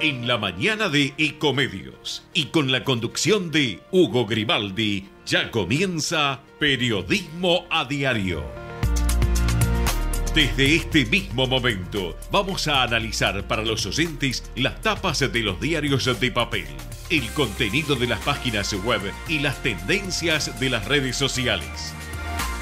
en la mañana de Ecomedios y con la conducción de Hugo Grimaldi, ya comienza Periodismo a Diario. Desde este mismo momento vamos a analizar para los oyentes las tapas de los diarios de papel, el contenido de las páginas web y las tendencias de las redes sociales.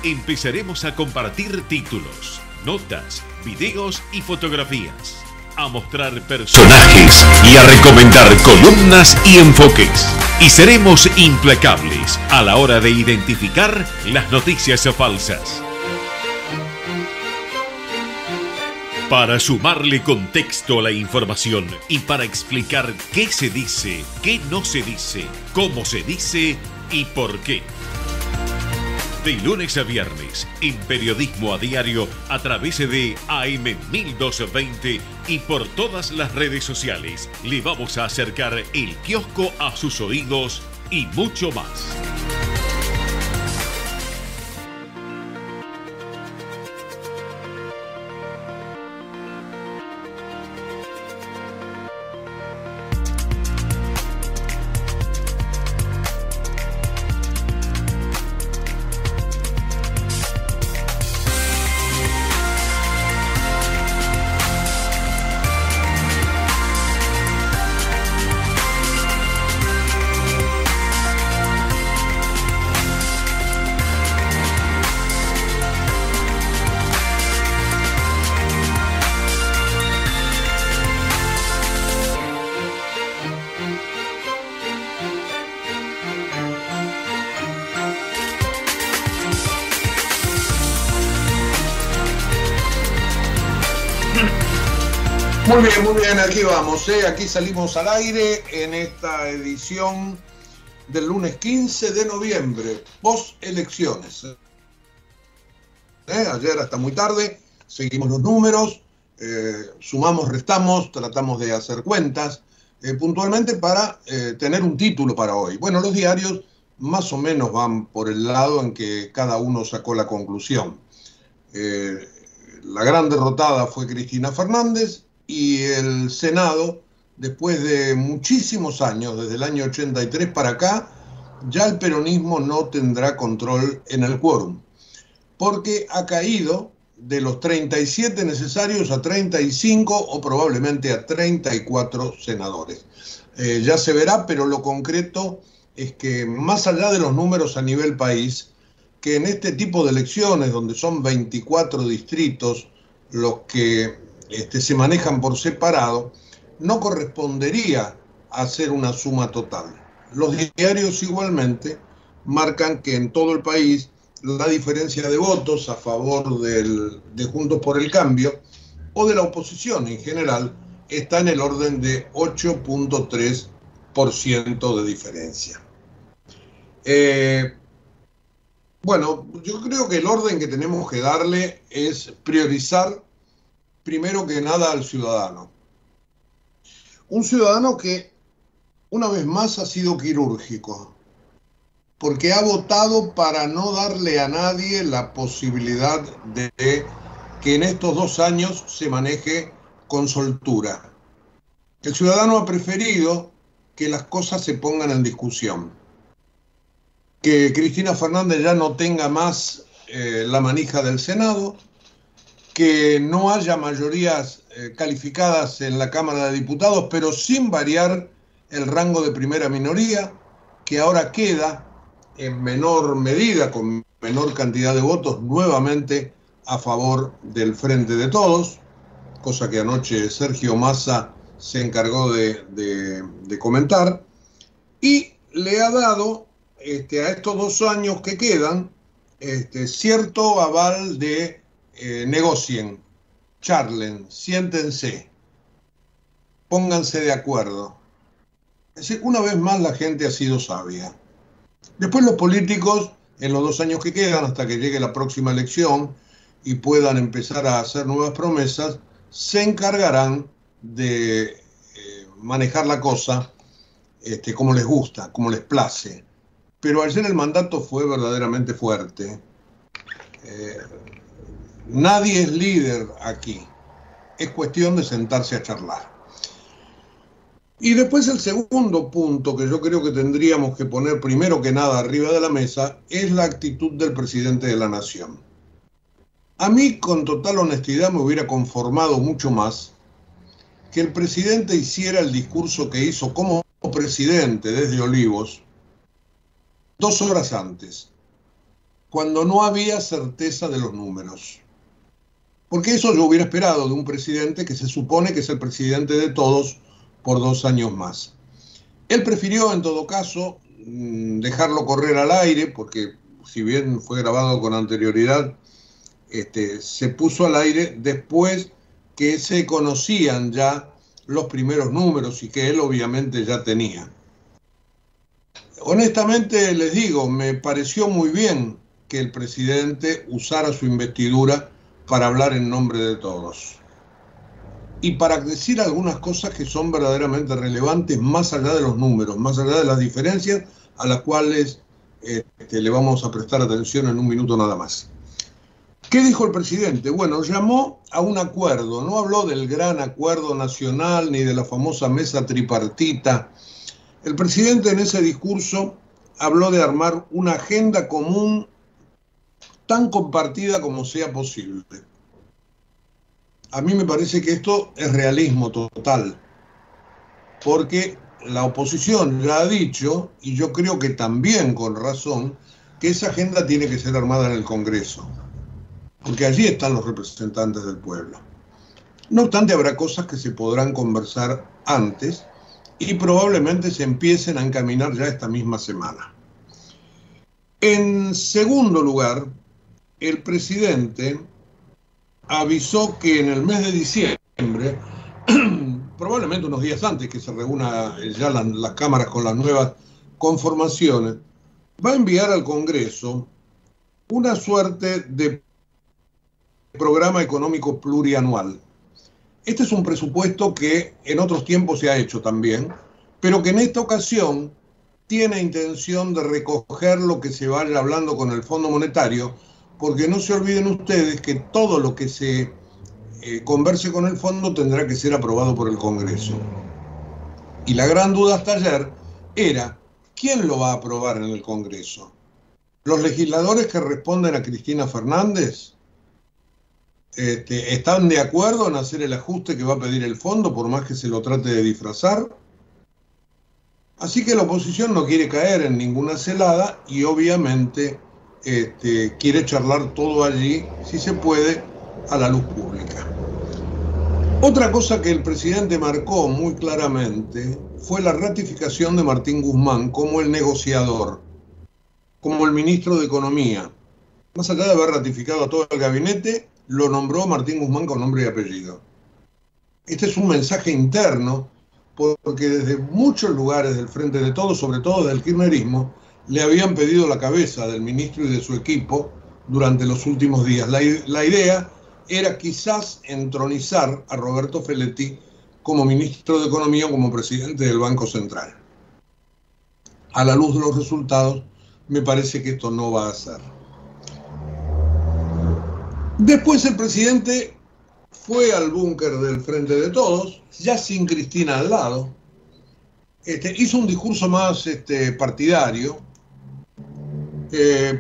Empezaremos a compartir títulos, notas, videos y fotografías a mostrar personajes y a recomendar columnas y enfoques. Y seremos implacables a la hora de identificar las noticias falsas. Para sumarle contexto a la información y para explicar qué se dice, qué no se dice, cómo se dice y por qué. De lunes a viernes, en Periodismo a Diario, a través de AM 1220 y por todas las redes sociales, le vamos a acercar el kiosco a sus oídos y mucho más. Muy bien, muy bien, aquí vamos, ¿eh? aquí salimos al aire en esta edición del lunes 15 de noviembre, post elecciones. ¿Eh? Ayer hasta muy tarde, seguimos los números, eh, sumamos, restamos, tratamos de hacer cuentas puntualmente para tener un título para hoy. Bueno, los diarios más o menos van por el lado en que cada uno sacó la conclusión. La gran derrotada fue Cristina Fernández, y el Senado, después de muchísimos años, desde el año 83 para acá, ya el peronismo no tendrá control en el quórum, porque ha caído de los 37 necesarios a 35 o probablemente a 34 senadores. Eh, ya se verá, pero lo concreto es que más allá de los números a nivel país, que en este tipo de elecciones, donde son 24 distritos los que este, se manejan por separado, no correspondería hacer una suma total. Los diarios igualmente marcan que en todo el país la diferencia de votos a favor del, de Juntos por el Cambio o de la oposición en general está en el orden de 8.3% de diferencia. Eh, bueno, yo creo que el orden que tenemos que darle es priorizar primero que nada al ciudadano. Un ciudadano que una vez más ha sido quirúrgico, porque ha votado para no darle a nadie la posibilidad de que en estos dos años se maneje con soltura. El ciudadano ha preferido que las cosas se pongan en discusión, que Cristina Fernández ya no tenga más eh, la manija del Senado, que no haya mayorías eh, calificadas en la Cámara de Diputados, pero sin variar el rango de primera minoría, que ahora queda en menor medida, con menor cantidad de votos, nuevamente a favor del Frente de Todos, cosa que anoche Sergio Massa se encargó de, de, comentar, y le ha dado este, a estos dos años que quedan este, cierto aval de eh, negocien, charlen, siéntense, pónganse de acuerdo. Es decir, una vez más la gente ha sido sabia. Después los políticos, en los dos años que quedan, hasta que llegue la próxima elección y puedan empezar a hacer nuevas promesas, se encargarán de eh, manejar la cosa este, como les gusta, como les place. Pero ayer el mandato fue verdaderamente fuerte. Eh, Nadie es líder aquí. Es cuestión de sentarse a charlar. Y después el segundo punto que yo creo que tendríamos que poner primero que nada arriba de la mesa es la actitud del presidente de la nación. A mí, con total honestidad, me hubiera conformado mucho más que el presidente hiciera el discurso que hizo como presidente desde Olivos dos horas antes, cuando no había certeza de los números. Porque eso yo hubiera esperado de un presidente que se supone que es el presidente de todos por dos años más. Él prefirió, en todo caso, mm, dejarlo correr al aire, porque si bien fue grabado con anterioridad, este, se puso al aire después que se conocían ya los primeros números y que él obviamente ya tenía. Honestamente les digo, me pareció muy bien que el presidente usara su investidura para hablar en nombre de todos y para decir algunas cosas que son verdaderamente relevantes más allá de los números, más allá de las diferencias a las cuales este, le vamos a prestar atención en un minuto nada más. ¿Qué dijo el presidente? Bueno, llamó a un acuerdo, no habló del gran acuerdo nacional ni de la famosa mesa tripartita. El presidente en ese discurso habló de armar una agenda común tan compartida como sea posible. A mí me parece que esto es realismo total, porque la oposición ya ha dicho, y yo creo que también con razón, que esa agenda tiene que ser armada en el Congreso, porque allí están los representantes del pueblo. No obstante, habrá cosas que se podrán conversar antes y probablemente se empiecen a encaminar ya esta misma semana. En segundo lugar, el presidente avisó que en el mes de diciembre, probablemente unos días antes que se reúna ya las cámaras con las nuevas conformaciones, va a enviar al Congreso una suerte de programa económico plurianual. Este es un presupuesto que en otros tiempos se ha hecho también, pero que en esta ocasión tiene intención de recoger lo que se vaya hablando con el Fondo Monetario porque no se olviden ustedes que todo lo que se eh, converse con el fondo tendrá que ser aprobado por el Congreso. Y la gran duda hasta ayer era, ¿quién lo va a aprobar en el Congreso? ¿Los legisladores que responden a Cristina Fernández este, están de acuerdo en hacer el ajuste que va a pedir el fondo, por más que se lo trate de disfrazar? Así que la oposición no quiere caer en ninguna celada y obviamente este, quiere charlar todo allí, si se puede, a la luz pública. Otra cosa que el presidente marcó muy claramente fue la ratificación de Martín Guzmán como el negociador, como el ministro de Economía. Más allá de haber ratificado a todo el gabinete, lo nombró Martín Guzmán con nombre y apellido. Este es un mensaje interno porque desde muchos lugares del Frente de Todos, sobre todo del kirchnerismo, le habían pedido la cabeza del ministro y de su equipo durante los últimos días. La, idea era quizás entronizar a Roberto Feletti como ministro de Economía o como presidente del Banco Central. A la luz de los resultados, me parece que esto no va a ser. Después el presidente fue al búnker del Frente de Todos, ya sin Cristina al lado, este, hizo un discurso más este, partidario,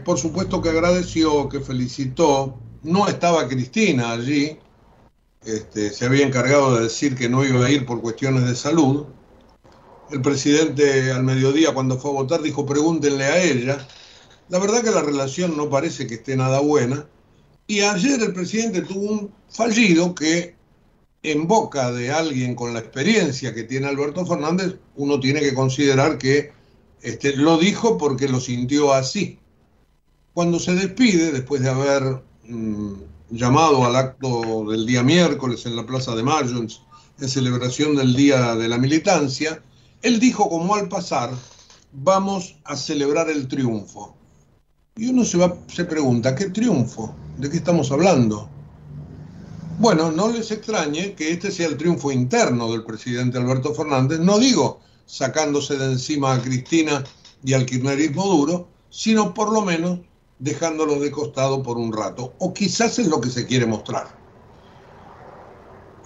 por supuesto que agradeció, que felicitó. No estaba Cristina allí, este, se había encargado de decir que no iba a ir por cuestiones de salud. El presidente al mediodía cuando fue a votar dijo pregúntenle a ella. La verdad que la relación no parece que esté nada buena. Y ayer el presidente tuvo un fallido que en boca de alguien con la experiencia que tiene Alberto Fernández, uno tiene que considerar que este, lo dijo porque lo sintió así. Cuando se despide, después de haber mm, llamado al acto del día miércoles en la Plaza de Mayo, en, celebración del Día de la Militancia, él dijo como al pasar, vamos a celebrar el triunfo. Y uno se, va, se pregunta, ¿qué triunfo? ¿De qué estamos hablando? Bueno, no les extrañe que este sea el triunfo interno del presidente Alberto Fernández, no digo sacándose de encima a Cristina y al kirchnerismo duro, sino por lo menos dejándolo de costado por un rato, o quizás es lo que se quiere mostrar.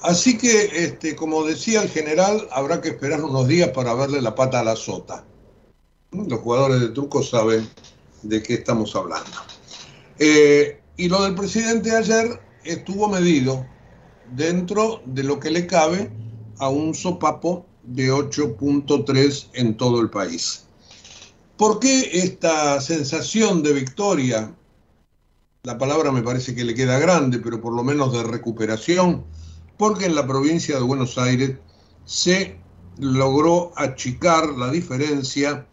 Así que, este, como decía el general, habrá que esperar unos días para verle la pata a la sota. Los jugadores de truco saben de qué estamos hablando. Eh, y lo del presidente ayer estuvo medido dentro de lo que le cabe a un sopapo de 8.3 en todo el país. ¿Por qué esta sensación de victoria? La palabra me parece que le queda grande, pero por lo menos de recuperación, porque en la provincia de Buenos Aires se logró achicar la diferencia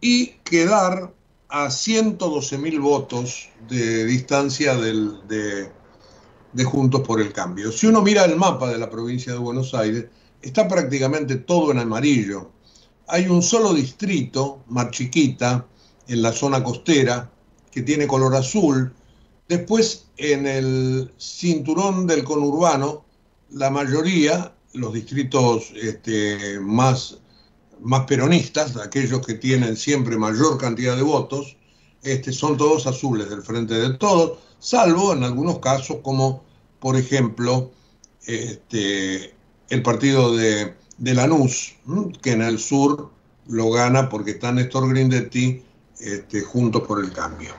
y quedar a 112 mil votos de distancia de, de Juntos por el Cambio. Si uno mira el mapa de la provincia de Buenos Aires, está prácticamente todo en amarillo. Hay un solo distrito, Mar Chiquita, en la zona costera, que tiene color azul. Después, en el cinturón del conurbano, la mayoría, los distritos este, más, más peronistas, aquellos que tienen siempre mayor cantidad de votos, este, son todos azules del frente de todos, salvo en algunos casos como, por ejemplo, este, el partido de, de Lanús, que en el sur lo gana porque está Néstor Grindetti este, juntos por el cambio.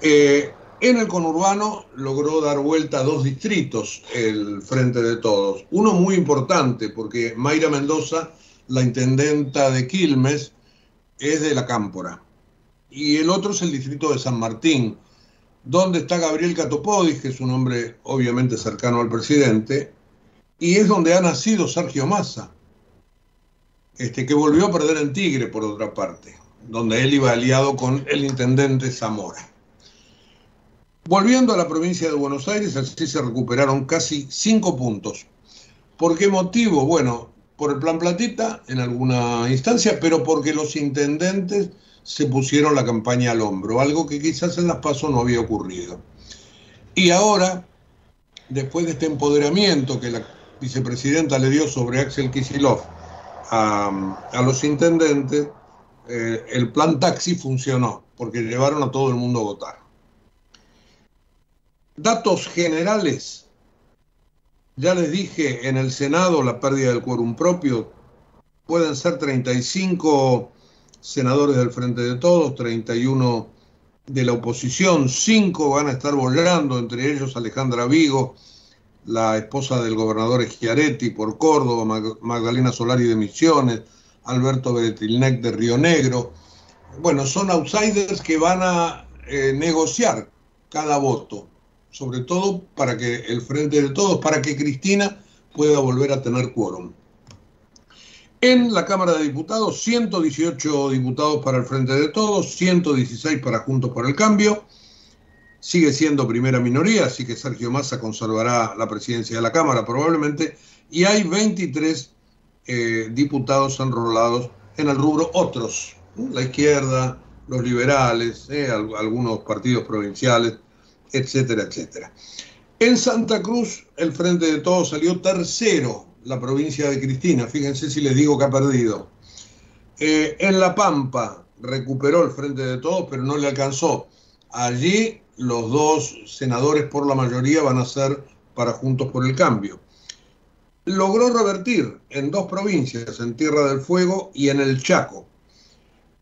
Eh, en el conurbano logró dar vuelta a dos distritos el Frente de Todos. Uno muy importante porque Mayra Mendoza, la intendenta de Quilmes, es de la Cámpora. Y el otro es el distrito de San Martín, donde está Gabriel Catopodis, que es un hombre obviamente cercano al presidente, y es donde ha nacido Sergio Massa, este, que volvió a perder en Tigre, por otra parte, donde él iba aliado con el intendente Zamora. Volviendo a la provincia de Buenos Aires, así se recuperaron casi cinco puntos. ¿Por qué motivo? Bueno, por el plan platita en alguna instancia, pero porque los intendentes se pusieron la campaña al hombro, algo que quizás en las pasos no había ocurrido. Y ahora, después de este empoderamiento que la vicepresidenta le dio sobre Axel Kisilov a, los intendentes, eh, el plan taxi funcionó, porque llevaron a todo el mundo a votar. Datos generales. Ya les dije, en el Senado la pérdida del quórum propio pueden ser 35 senadores del Frente de Todos, 31 de la oposición, 5 van a estar volando, entre ellos Alejandra Vigo, la esposa del gobernador Schiaretti por Córdoba, Magdalena Solari de Misiones, Alberto Beretilnec de Río Negro. Bueno, son outsiders que van a eh, negociar cada voto, sobre todo para que el frente de todos, para que Cristina pueda volver a tener quórum. En la Cámara de Diputados, 118 diputados para el Frente de Todos, 116 para Juntos por el Cambio, sigue siendo primera minoría, así que Sergio Massa conservará la presidencia de la Cámara probablemente, y hay 23 eh, diputados enrolados en el rubro otros, la izquierda, los liberales, eh, algunos partidos provinciales, etcétera, etcétera. En Santa Cruz, el Frente de Todos salió tercero, la provincia de Cristina, fíjense si les digo que ha perdido. Eh, en La Pampa recuperó el Frente de Todos, pero no le alcanzó. Allí los dos senadores por la mayoría van a ser para Juntos por el Cambio. Logró revertir en dos provincias, en Tierra del Fuego y en el Chaco.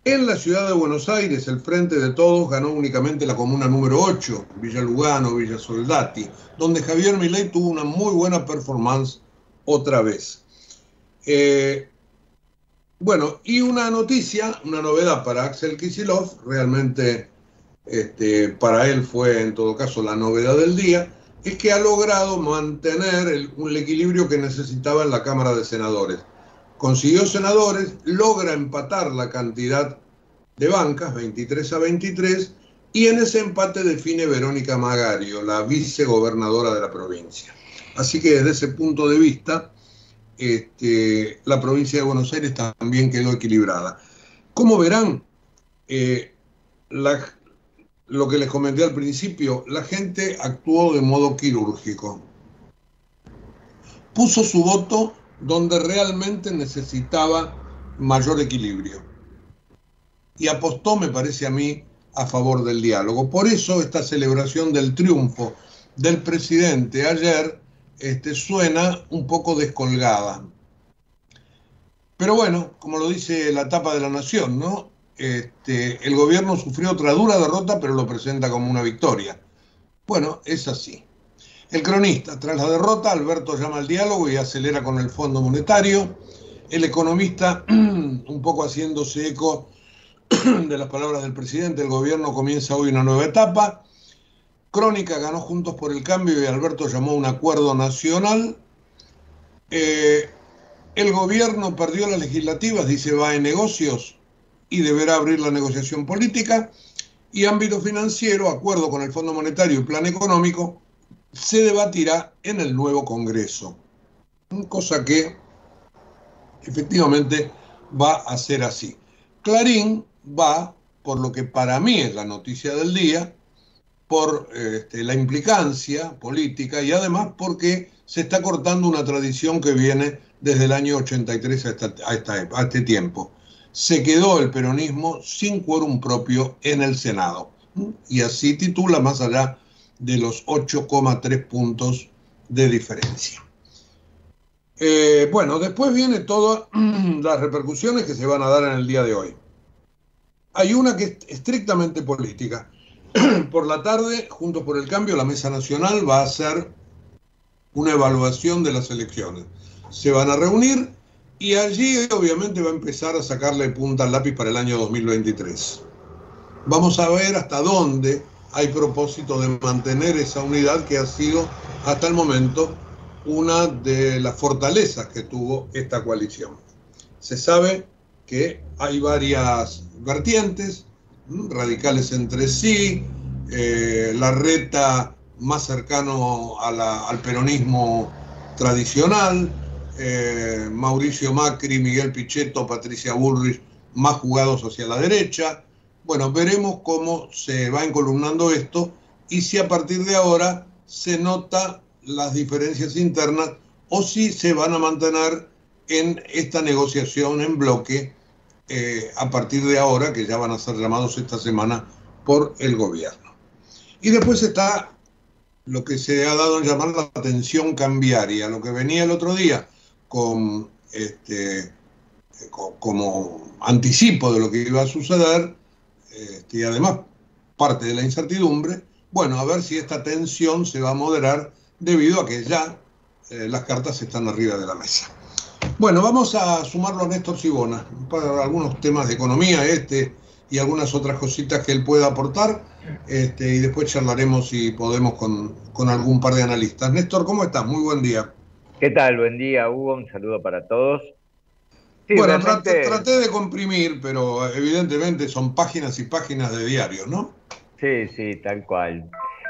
En la ciudad de Buenos Aires, el Frente de Todos ganó únicamente la comuna número 8, Villa Lugano, Villa Soldati, donde Javier Milei tuvo una muy buena performance otra vez. Eh, bueno, y una noticia, una novedad para Axel Kisilov, realmente este, para él fue en todo caso la novedad del día, es que ha logrado mantener el, el equilibrio que necesitaba en la Cámara de Senadores. Consiguió senadores, logra empatar la cantidad de bancas, 23 a 23, y en ese empate define Verónica Magario, la vicegobernadora de la provincia. Así que desde ese punto de vista, este, la provincia de Buenos Aires también quedó equilibrada. Como verán, eh, la, lo que les comenté al principio, la gente actuó de modo quirúrgico. Puso su voto donde realmente necesitaba mayor equilibrio. Y apostó, me parece a mí, a favor del diálogo. Por eso esta celebración del triunfo del presidente ayer este, suena un poco descolgada. Pero bueno, como lo dice la tapa de la nación, ¿no? Este, el gobierno sufrió otra dura derrota, pero lo presenta como una victoria. Bueno, es así. El cronista, tras la derrota, Alberto llama al diálogo y acelera con el Fondo Monetario. El economista, un poco haciéndose eco de las palabras del presidente, el gobierno comienza hoy una nueva etapa. Crónica ganó Juntos por el Cambio y Alberto llamó a un acuerdo nacional. Eh, el gobierno perdió las legislativas, dice va en negocios y deberá abrir la negociación política. Y ámbito financiero, acuerdo con el Fondo Monetario y Plan Económico, se debatirá en el nuevo Congreso. Cosa que efectivamente va a ser así. Clarín va, por lo que para mí es la noticia del día, por este, la implicancia política y además porque se está cortando una tradición que viene desde el año 83 a, este tiempo. Se quedó el peronismo sin quórum propio en el Senado. Y así titula más allá de los 8,3 puntos de diferencia. Eh, bueno, después viene todas las repercusiones que se van a dar en el día de hoy. Hay una que es estrictamente política. por la tarde, Juntos por el Cambio, la Mesa Nacional va a hacer una evaluación de las elecciones se van a reunir y allí obviamente va a empezar a sacarle punta al lápiz para el año 2023. Vamos a ver hasta dónde hay propósito de mantener esa unidad que ha sido hasta el momento una de las fortalezas que tuvo esta coalición. Se sabe que hay varias vertientes, radicales entre sí, eh, la reta más cercano al peronismo tradicional, eh, Mauricio Macri, Miguel Pichetto, Patricia Bullrich, más jugados hacia la derecha. Bueno, veremos cómo se va encolumnando esto y si a partir de ahora se nota las diferencias internas o si se van a mantener en esta negociación en bloque eh, a partir de ahora, que ya van a ser llamados esta semana por el gobierno. Y después está lo que se ha dado en llamar la atención cambiaria, lo que venía el otro día, con este, como anticipo de lo que iba a suceder este, y además parte de la incertidumbre, bueno, a ver si esta tensión se va a moderar debido a que ya eh, las cartas están arriba de la mesa. Bueno, vamos a sumarlo a Néstor Sibona para algunos temas de economía este y algunas otras cositas que él pueda aportar este, y después charlaremos si podemos con, con algún par de analistas. Néstor, ¿cómo estás? Muy buen día. ¿Qué tal? Buen día, Hugo. Un saludo para todos. bueno, traté, de comprimir, pero evidentemente son páginas y páginas de diario, ¿no? Sí, sí, tal cual.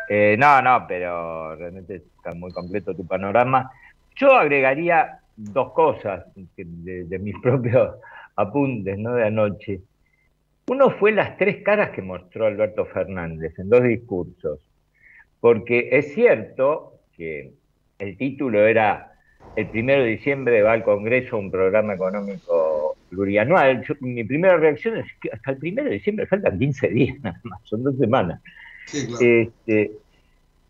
Eh, no, no, pero realmente está muy completo tu panorama. Yo agregaría dos cosas de, de mis propios apuntes, ¿no? De anoche. Uno fue las tres caras que mostró Alberto Fernández en dos discursos. Porque es cierto que el título era el primero de diciembre va al Congreso un programa económico plurianual. mi primera reacción es que hasta el primero de diciembre faltan 15 días nada más, son dos semanas. Este,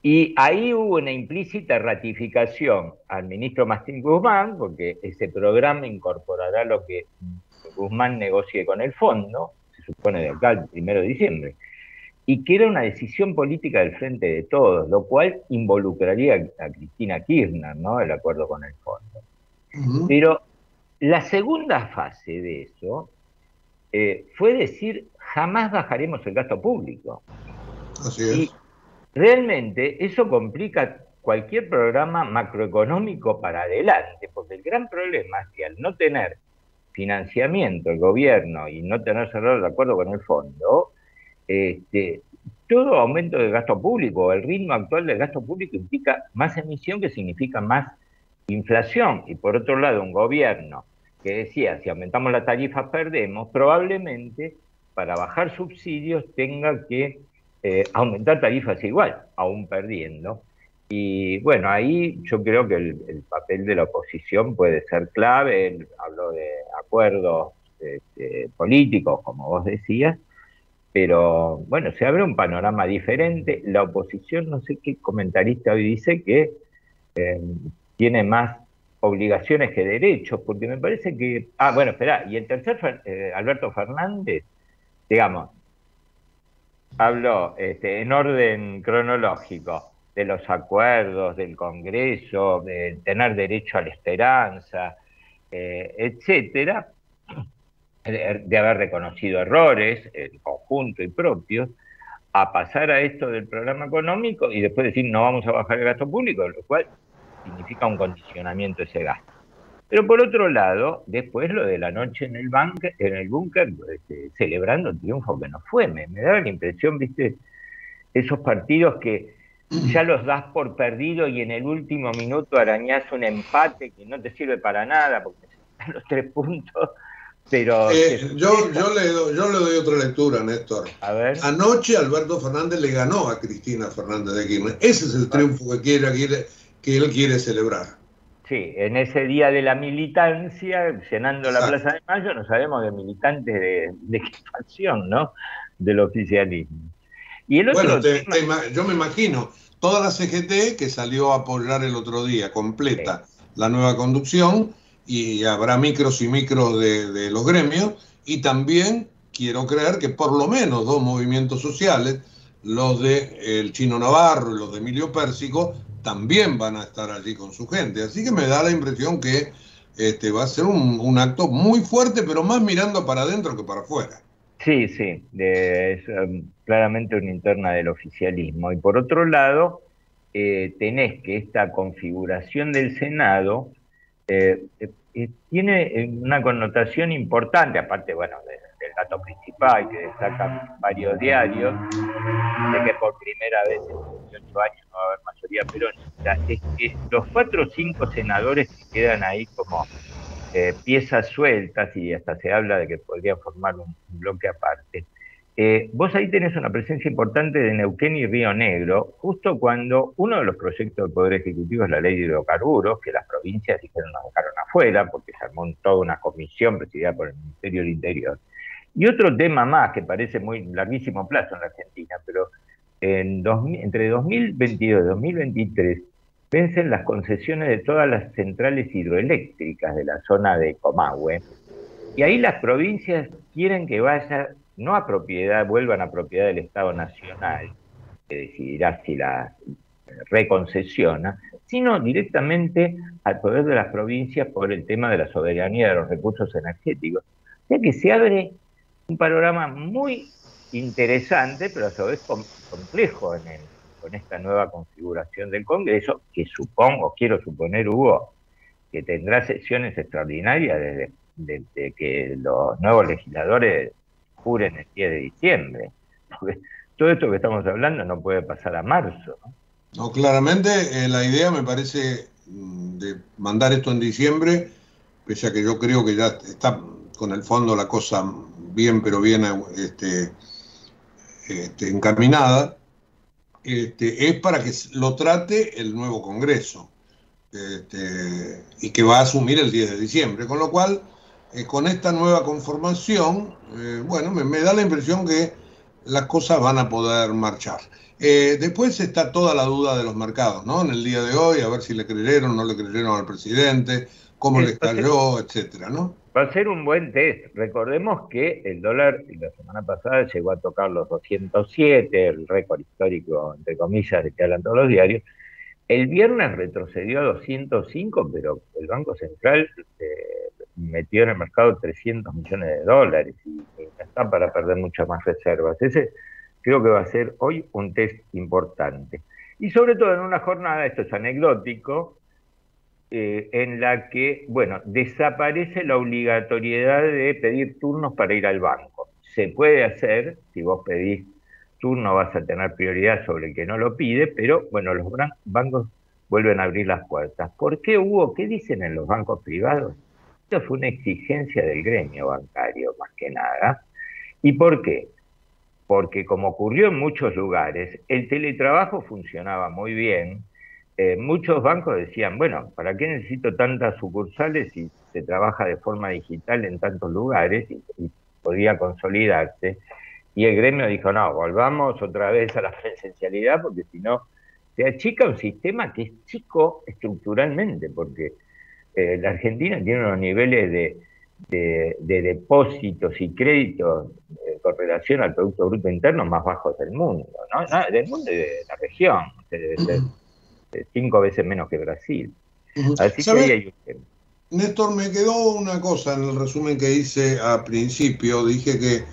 y ahí hubo una implícita ratificación al ministro Mastín Guzmán, porque ese programa incorporará lo que Guzmán negocie con el fondo, se supone de acá el primero de diciembre y que era una decisión política del frente de todos, lo cual involucraría a Cristina Kirchner, ¿no? El acuerdo con el fondo. Pero la segunda fase de eso eh, fue decir jamás bajaremos el gasto público. Así es. Y realmente eso complica cualquier programa macroeconómico para adelante, porque el gran problema es que al no tener financiamiento el gobierno y no tener cerrado el acuerdo con el fondo, este, todo aumento del gasto público, el ritmo actual del gasto público implica más emisión que significa más inflación. Y por otro lado, un gobierno que decía, si aumentamos la tarifa perdemos, probablemente para bajar subsidios tenga que eh, aumentar tarifas igual, aún perdiendo. Y bueno, ahí yo creo que el, papel de la oposición puede ser clave. Él habló de acuerdos este, políticos, como vos decías, pero bueno, se abre un panorama diferente. La oposición, no sé qué comentarista hoy dice que eh, tiene más obligaciones que derechos, porque me parece que... Ah, bueno, espera, y el tercer, eh, Alberto Fernández, digamos, habló este, en orden cronológico de los acuerdos del Congreso, de tener derecho a la esperanza, eh, etcétera, de haber reconocido errores, en conjunto y propios, a pasar a esto del programa económico y después decir no vamos a bajar el gasto público, lo cual significa un condicionamiento de ese gasto. Pero por otro lado, después lo de la noche en el, en el búnker, este, celebrando el triunfo que no fue, me, daba la impresión, viste, esos partidos que ya los das por perdido y en el último minuto arañás un empate que no te sirve para nada porque los tres puntos. Pero eh, yo, yo, le doy, yo le doy otra lectura, Néstor. A ver. Anoche Alberto Fernández le ganó a Cristina Fernández de Kirchner. Ese es el triunfo que, quiere, que él quiere celebrar. Sí, en ese día de la militancia, llenando la Plaza de Mayo, no sabemos de militantes de, de qué facción, ¿no? Del oficialismo. Y el otro bueno, yo me imagino, toda la CGT que salió a apoyar el otro día, completa la nueva conducción, y habrá micros y micros de, los gremios, y también quiero creer que por lo menos dos movimientos sociales, los de el Chino Navarro y los de Emilio Pérsico, también van a estar allí con su gente. Así que me da la impresión que este, va a ser un acto muy fuerte, pero más mirando para adentro que para afuera. Sí, sí, es um, claramente una interna del oficialismo. Y por otro lado, eh, tenés que esta configuración del Senado eh, eh, tiene una connotación importante, aparte, bueno, del dato principal que destacan varios diarios, de que por primera vez en 18 años no va a haber mayoría peronista, es que los cuatro o cinco senadores que quedan ahí como eh, piezas sueltas y hasta se habla de que podría formar un, bloque aparte. Eh, vos ahí tenés una presencia importante de Neuquén y Río Negro, justo cuando uno de los proyectos del Poder Ejecutivo es la ley de hidrocarburos, que las provincias dijeron nos dejaron afuera porque se armó toda una comisión presidida por el Ministerio del Interior. Y otro tema más que parece muy larguísimo plazo en la Argentina, pero en entre 2022 y 2023 vencen las concesiones de todas las centrales hidroeléctricas de la zona de Comahue. Y ahí las provincias quieren que vaya, no a propiedad, vuelvan a propiedad del Estado Nacional, que decidirá si la reconcesiona, sino directamente al poder de las provincias por el tema de la soberanía de los recursos energéticos. O sea que se abre un panorama muy interesante, pero a su vez complejo en el, con esta nueva configuración del Congreso, que supongo, quiero suponer, Hugo, que tendrá sesiones extraordinarias desde, que los nuevos legisladores juren el 10 de diciembre. Porque todo esto que estamos hablando no puede pasar a marzo. No, claramente eh, la idea me parece mm, de mandar esto en diciembre, pese a que yo creo que ya está con el fondo la cosa bien, pero bien este, este, encaminada, este, es para que lo trate el nuevo Congreso y que va a asumir el 10 de diciembre. Con lo cual, eh, con esta nueva conformación, eh, bueno, me, da la impresión que las cosas van a poder marchar. Eh, después está toda la duda de los mercados, ¿no? En el día de hoy, a ver si le creyeron o no le creyeron al presidente, cómo le cayó, etcétera, ¿no? Va a ser un buen test. Recordemos que el dólar la semana pasada llegó a tocar los 207, el récord histórico, entre comillas, de que hablan todos los diarios. El viernes retrocedió a 205, pero el Banco Central eh, metió en el mercado 300 millones de dólares y, y está para perder muchas más reservas. Ese creo que va a ser hoy un test importante. Y sobre todo en una jornada, esto es anecdótico, eh, en la que, bueno, desaparece la obligatoriedad de pedir turnos para ir al banco. Se puede hacer, si vos pedís turno vas a tener prioridad sobre el que no lo pide, pero bueno, los bancos vuelven a abrir las puertas. ¿Por qué hubo? ¿Qué dicen en los bancos privados? Fue una exigencia del gremio bancario, más que nada. ¿Y por qué? Porque como ocurrió en muchos lugares, el teletrabajo funcionaba muy bien, eh, muchos bancos decían, bueno, ¿para qué necesito tantas sucursales si se trabaja de forma digital en tantos lugares y, podía consolidarse? Y el gremio dijo, no, volvamos otra vez a la presencialidad porque si no se achica un sistema que es chico estructuralmente, porque eh, la Argentina tiene unos niveles de, de, depósitos y créditos eh, con relación al Producto Bruto Interno más bajos del mundo, ¿no? del mundo y de la región, cinco veces menos que Brasil. Así que ahí hay Néstor, me quedó una cosa en el resumen que hice a principio. Dije que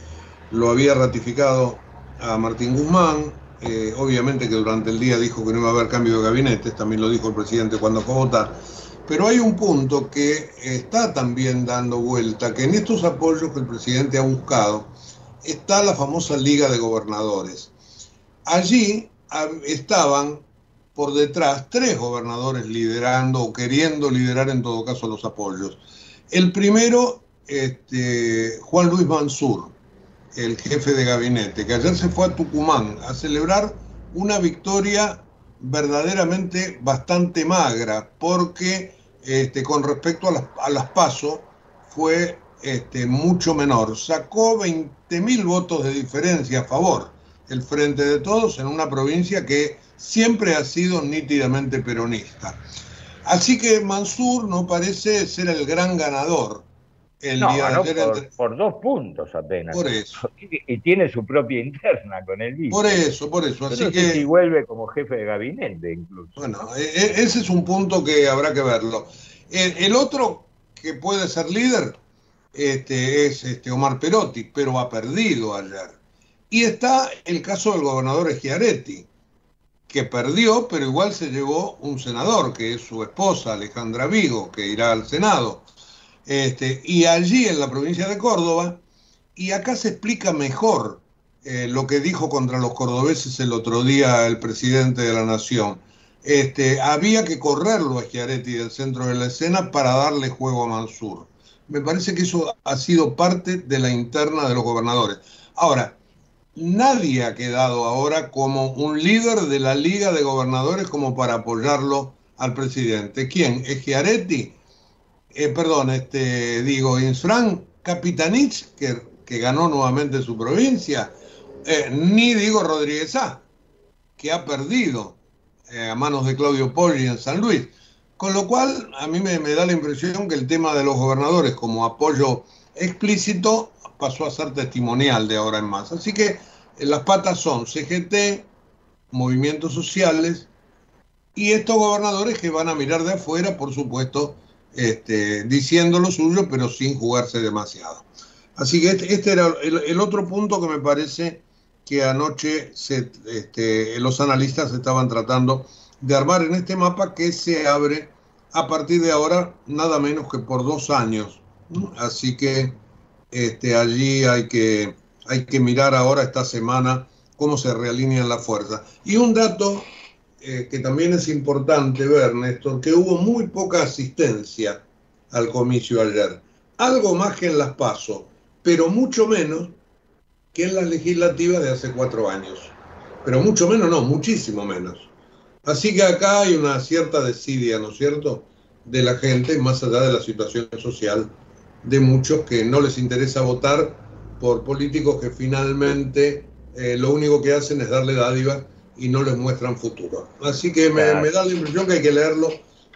lo había ratificado a Martín Guzmán. Eh, obviamente que durante el día dijo que no iba a haber cambio de gabinete, también lo dijo el presidente cuando fue a votar. Pero hay un punto que está también dando vuelta, que en estos apoyos que el presidente ha buscado está la famosa Liga de Gobernadores. Allí estaban por detrás tres gobernadores liderando o queriendo liderar en todo caso los apoyos. El primero, este, Juan Luis Mansur, el jefe de gabinete, que ayer se fue a Tucumán a celebrar una victoria verdaderamente bastante magra, porque este, con respecto a las, a las PASO fue este, mucho menor. Sacó 20.000 votos de diferencia a favor el Frente de Todos en una provincia que siempre ha sido nítidamente peronista. Así que Mansur no parece ser el gran ganador. El de por, dos puntos apenas. Por eso. Y, tiene su propia interna con el Por eso, por eso. Así que. Si vuelve como jefe de gabinete incluso. Bueno, e, e, ese es un punto que habrá que verlo. El, otro que puede ser líder este, es este Omar Perotti, pero ha perdido ayer. Y está el caso del gobernador Schiaretti, que perdió, pero igual se llevó un senador, que es su esposa, Alejandra Vigo, que irá al Senado. Este, y allí en la provincia de Córdoba, y acá se explica mejor eh, lo que dijo contra los cordobeses el otro día el presidente de la Nación. Este, había que correrlo a Schiaretti del centro de la escena para darle juego a Mansur. Me parece que eso ha sido parte de la interna de los gobernadores. Ahora, nadie ha quedado ahora como un líder de la Liga de Gobernadores como para apoyarlo al presidente. ¿Quién? ¿Es Chiaretti? Eh, perdón, este, digo, Insfran Capitanich, que, que ganó nuevamente su provincia, eh, ni digo Rodríguez A, que ha perdido eh, a manos de Claudio Poggi en San Luis. Con lo cual, a mí me, me da la impresión que el tema de los gobernadores como apoyo explícito pasó a ser testimonial de ahora en más. Así que las patas son CGT, movimientos sociales y estos gobernadores que van a mirar de afuera, por supuesto, este, diciendo lo suyo, pero sin jugarse demasiado. Así que este, este era el, otro punto que me parece que anoche este, los analistas estaban tratando de armar en este mapa que se abre a partir de ahora nada menos que por dos años. Así que este, allí hay que, hay que mirar ahora esta semana cómo se realinean las fuerzas. Y un dato eh, que también es importante ver, Néstor, que hubo muy poca asistencia al comicio ayer. Algo más que en las PASO, pero mucho menos que en las legislativas de hace cuatro años. Pero mucho menos, no, muchísimo menos. Así que acá hay una cierta desidia, ¿no es cierto?, de la gente, más allá de la situación social de muchos que no les interesa votar por políticos que finalmente eh, lo único que hacen es darle dádiva y no les muestran futuro. Así que me, da la impresión que hay que leerlo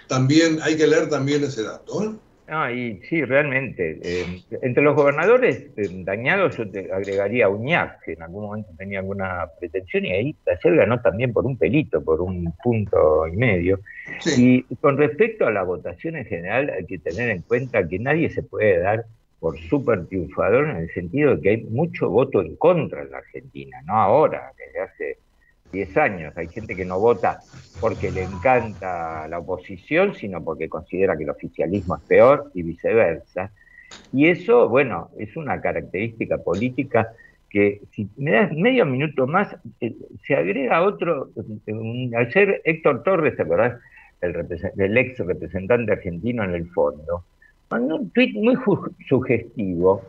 también, hay que leer también ese dato. ¿eh? No, y sí, realmente. Eh, entre los gobernadores dañados yo te agregaría a Uñac, que en algún momento tenía alguna pretensión, y ahí ayer ganó también por un pelito, por un punto y medio. Y con respecto a la votación en general, hay que tener en cuenta que nadie se puede dar por súper triunfador en el sentido de que hay mucho voto en contra en la Argentina, no ahora, desde hace 10 años. Hay gente que no vota porque le encanta la oposición, sino porque considera que el oficialismo es peor y viceversa. Y eso, bueno, es una característica política que si me das medio minuto más, eh, se agrega otro, al ser Héctor Torres, ¿te acordás? El, ex representante argentino en el fondo, mandó un tuit muy sugestivo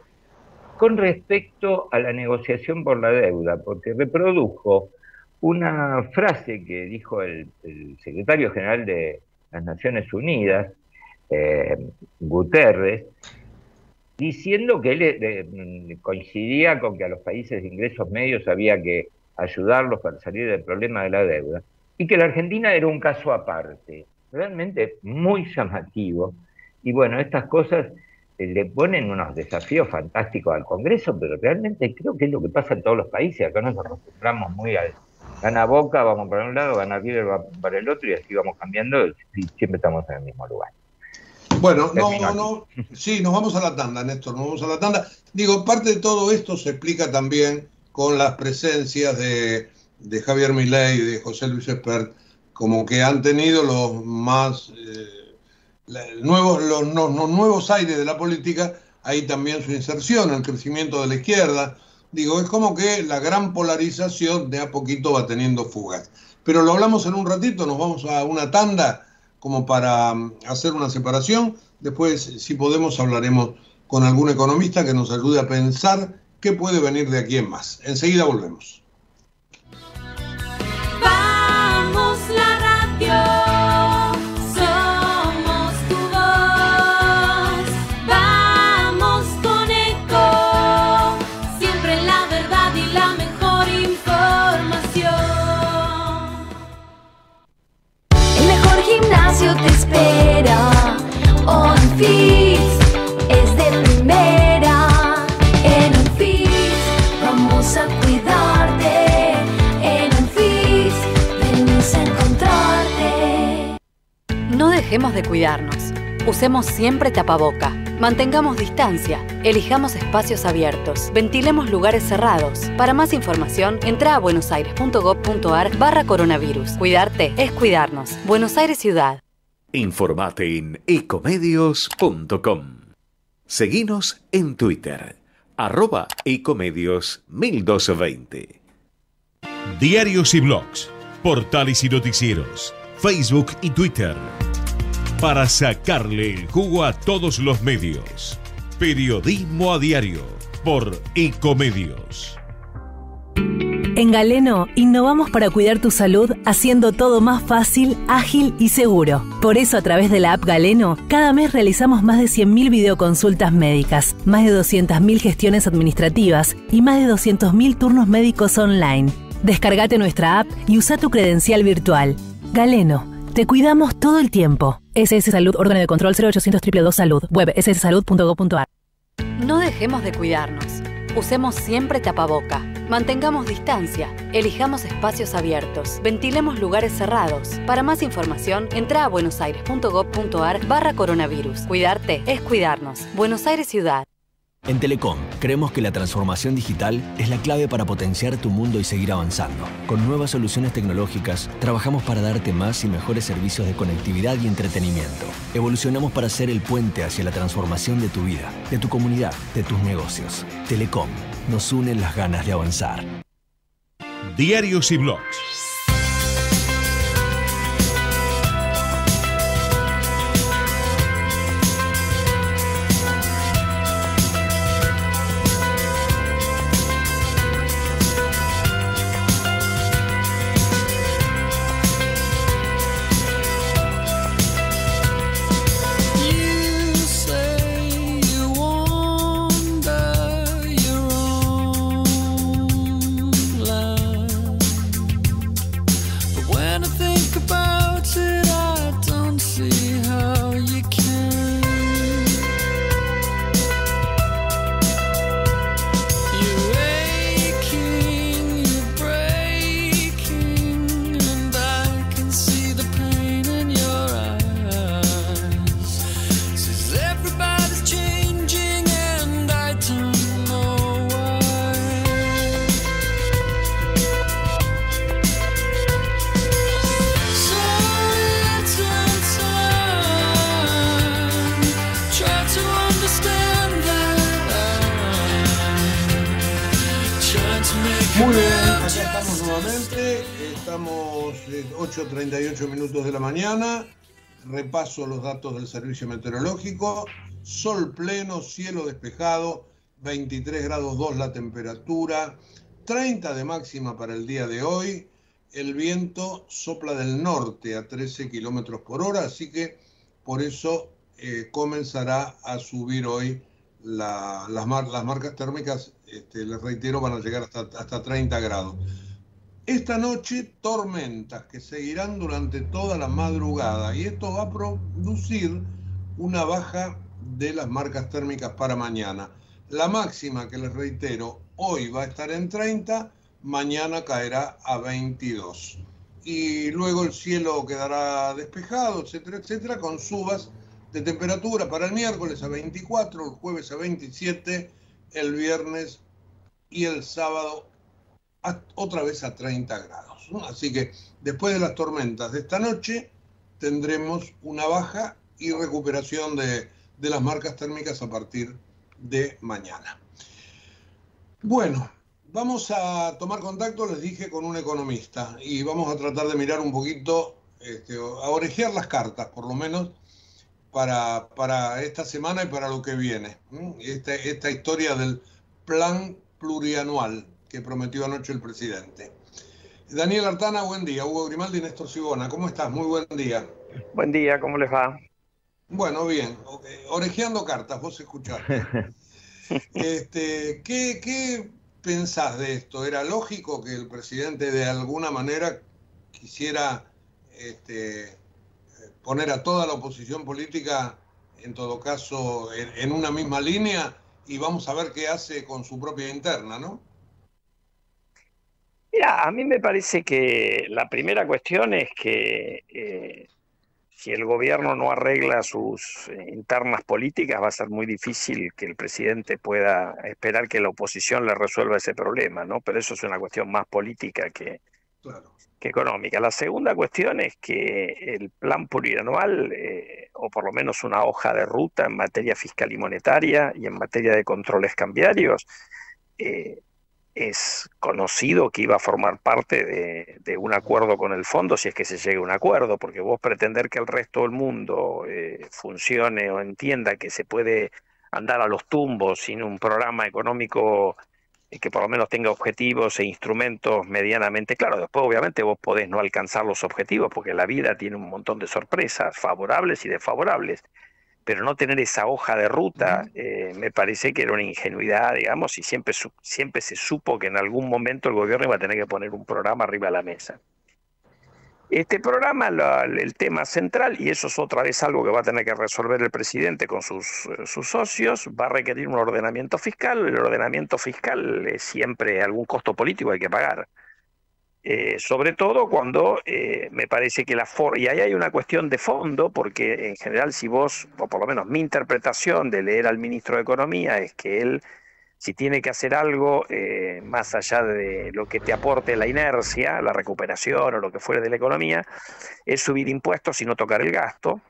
con respecto a la negociación por la deuda, porque reprodujo una frase que dijo el, secretario general de las Naciones Unidas, eh, Guterres, diciendo que él eh, coincidía con que a los países de ingresos medios había que ayudarlos para salir del problema de la deuda, y que la Argentina era un caso aparte, realmente muy llamativo. Y bueno, estas cosas eh, le ponen unos desafíos fantásticos al Congreso, pero realmente creo que es lo que pasa en todos los países. Acá nos acostumbramos muy al gana Boca, vamos para un lado, gana River, va para el otro, y así vamos cambiando y siempre estamos en el mismo lugar. Bueno, no, no, no, sí, nos vamos a la tanda, Néstor, nos vamos a la tanda. Digo, parte de todo esto se explica también con las presencias de, de Javier Milei y de José Luis Espert, como que han tenido los más eh, nuevos, los, los, nuevos aires de la política, ahí también su inserción, el crecimiento de la izquierda. Digo, es como que la gran polarización de a poquito va teniendo fugas. Pero lo hablamos en un ratito, nos vamos a una tanda como para mm, hacer una separación. Después, si podemos, hablaremos con algún economista que nos ayude a pensar qué puede venir de aquí en más. Enseguida volvemos. Dejemos de cuidarnos. Usemos siempre tapaboca. Mantengamos distancia. Elijamos espacios abiertos. Ventilemos lugares cerrados. Para más información, entra a buenosaires.gov.ar barra coronavirus. Cuidarte es cuidarnos. Buenos Aires Ciudad. Informate en ecomedios.com. Seguinos en Twitter, arroba ecomedios 1220. Diarios y blogs, portales y noticieros, Facebook y Twitter. Para sacarle el jugo a todos los medios. Periodismo a diario por Ecomedios. En Galeno innovamos para cuidar tu salud haciendo todo más fácil, ágil y seguro. Por eso a través de la app Galeno, cada mes realizamos más de 100.000 videoconsultas médicas, más de 200.000 gestiones administrativas y más de 200.000 turnos médicos online. Descargate nuestra app y usa tu credencial virtual. Galeno, te cuidamos todo el tiempo. SS Salud, órgano de control 0800 222 Salud, web sssalud.gov.ar. No dejemos de cuidarnos. Usemos siempre tapaboca. Mantengamos distancia. Elijamos espacios abiertos. Ventilemos lugares cerrados. Para más información, entra a buenosaires.gov.ar barra coronavirus. Cuidarte es cuidarnos. Buenos Aires Ciudad. En Telecom, creemos que la transformación digital es la clave para potenciar tu mundo y seguir avanzando. Con nuevas soluciones tecnológicas, trabajamos para darte más y mejores servicios de conectividad y entretenimiento. Evolucionamos para ser el puente hacia la transformación de tu vida, de tu comunidad, de tus negocios. Telecom, nos unen las ganas de avanzar. Diarios y blogs. Estamos eh, 8.38 minutos de la mañana. Repaso los datos del servicio meteorológico. Sol pleno, cielo despejado, 23 grados 2 la temperatura, 30 de máxima para el día de hoy. El viento sopla del norte a 13 kilómetros por hora, así que por eso eh, comenzará a subir hoy la- las, mar- las marcas térmicas. Este, les reitero, van a llegar hasta 30 grados. Esta noche tormentas que seguirán durante toda la madrugada y esto va a producir una baja de las marcas térmicas para mañana. La máxima que les reitero, hoy va a estar en 30, mañana caerá a 22. Y luego el cielo quedará despejado, etcétera, etcétera, con subas de temperatura para el miércoles a 24, el jueves a 27, el viernes y el sábado otra vez a 30 grados. Así que después de las tormentas de esta noche tendremos una baja y recuperación de, de las marcas térmicas a partir de mañana. Bueno, vamos a tomar contacto, les dije, con un economista y vamos a tratar de mirar un poquito, este, a orejear las cartas, por lo menos, para, para esta semana y para lo que viene. Esta, esta historia del plan plurianual que prometió anoche el presidente. Daniel Artana, buen día. Hugo Grimaldi y Néstor Sigona, ¿cómo estás? Muy buen día. Buen día, ¿cómo les va? Bueno, bien. Orejeando cartas, vos escuchaste. Este, ¿qué, ¿Qué pensás de esto? ¿Era lógico que el presidente de alguna manera quisiera este, poner a toda la oposición política, en todo caso, en, en una misma línea? Y vamos a ver qué hace con su propia interna, ¿no? Mira, a mí me parece que la primera cuestión es que eh, si el gobierno no arregla sus eh, internas políticas, va a ser muy difícil que el presidente pueda esperar que la oposición le resuelva ese problema, ¿no? Pero eso es una cuestión más política que, Claro. que económica. La segunda cuestión es que el plan plurianual, eh, o por lo menos una hoja de ruta en materia fiscal y monetaria y en materia de controles cambiarios, eh, es conocido que iba a formar parte de, un acuerdo con el fondo si es que se llega a un acuerdo, porque vos pretender que el resto del mundo eh, funcione o entienda que se puede andar a los tumbos sin un programa económico eh, que por lo menos tenga objetivos e instrumentos medianamente claros. Después, obviamente, vos podés no alcanzar los objetivos porque la vida tiene un montón de sorpresas, favorables y desfavorables. Pero no tener esa hoja de ruta eh, me parece que era una ingenuidad, digamos, y siempre, su- siempre se supo que en algún momento el gobierno iba a tener que poner un programa arriba de la mesa. Este programa, la- el tema central, y eso es otra vez algo que va a tener que resolver el presidente con sus, eh, sus socios, va a requerir un ordenamiento fiscal. El ordenamiento fiscal es siempre algún costo político hay que pagar. Eh, sobre todo cuando eh, me parece que la forma, y ahí hay una cuestión de fondo, porque en general si vos, o por lo menos mi interpretación de leer al ministro de Economía es que él, si tiene que hacer algo eh, más allá de lo que te aporte la inercia, la recuperación o lo que fuere de la economía, es subir impuestos y no tocar el gasto.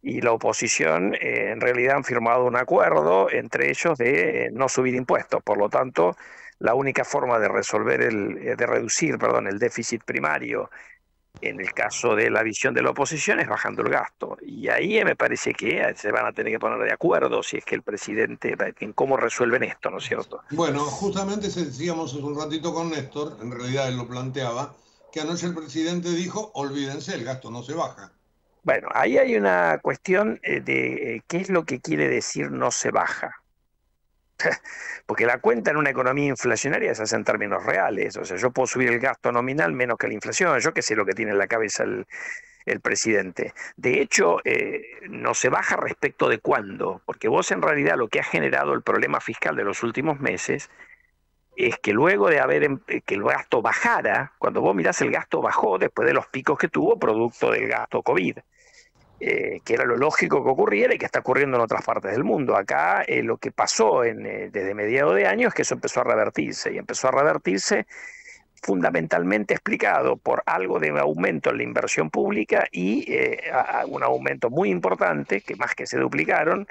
Y la oposición en realidad han firmado un acuerdo entre ellos de no subir impuestos. Por lo tanto, la única forma de resolver el, eh, de reducir, perdón, el déficit primario en el caso de la visión de la oposición es bajando el gasto. Y ahí eh, me parece que eh, se van a tener que poner de acuerdo si es que el presidente, en cómo resuelven esto, ¿no es cierto? Bueno, justamente se decíamos hace un ratito con Néstor, en realidad él lo planteaba, que anoche el presidente dijo, olvídense, el gasto no se baja. Bueno, ahí hay una cuestión de qué es lo que quiere decir no se baja. Porque la cuenta en una economía inflacionaria se hace en términos reales. O sea, yo puedo subir el gasto nominal menos que la inflación. Yo qué sé lo que tiene en la cabeza el, el presidente. De hecho, eh, no se baja respecto de cuándo. Porque vos en realidad lo que ha generado el problema fiscal de los últimos meses es que luego de haber em- que el gasto bajara, cuando vos mirás el gasto bajó después de los picos que tuvo producto del gasto COVID, eh, que era lo lógico que ocurriera y que está ocurriendo en otras partes del mundo. Acá eh, lo que pasó eh, desde mediados de año es que eso empezó a revertirse y empezó a revertirse fundamentalmente explicado por algo de aumento en la inversión pública y eh, un aumento muy importante, que más que se duplicaron,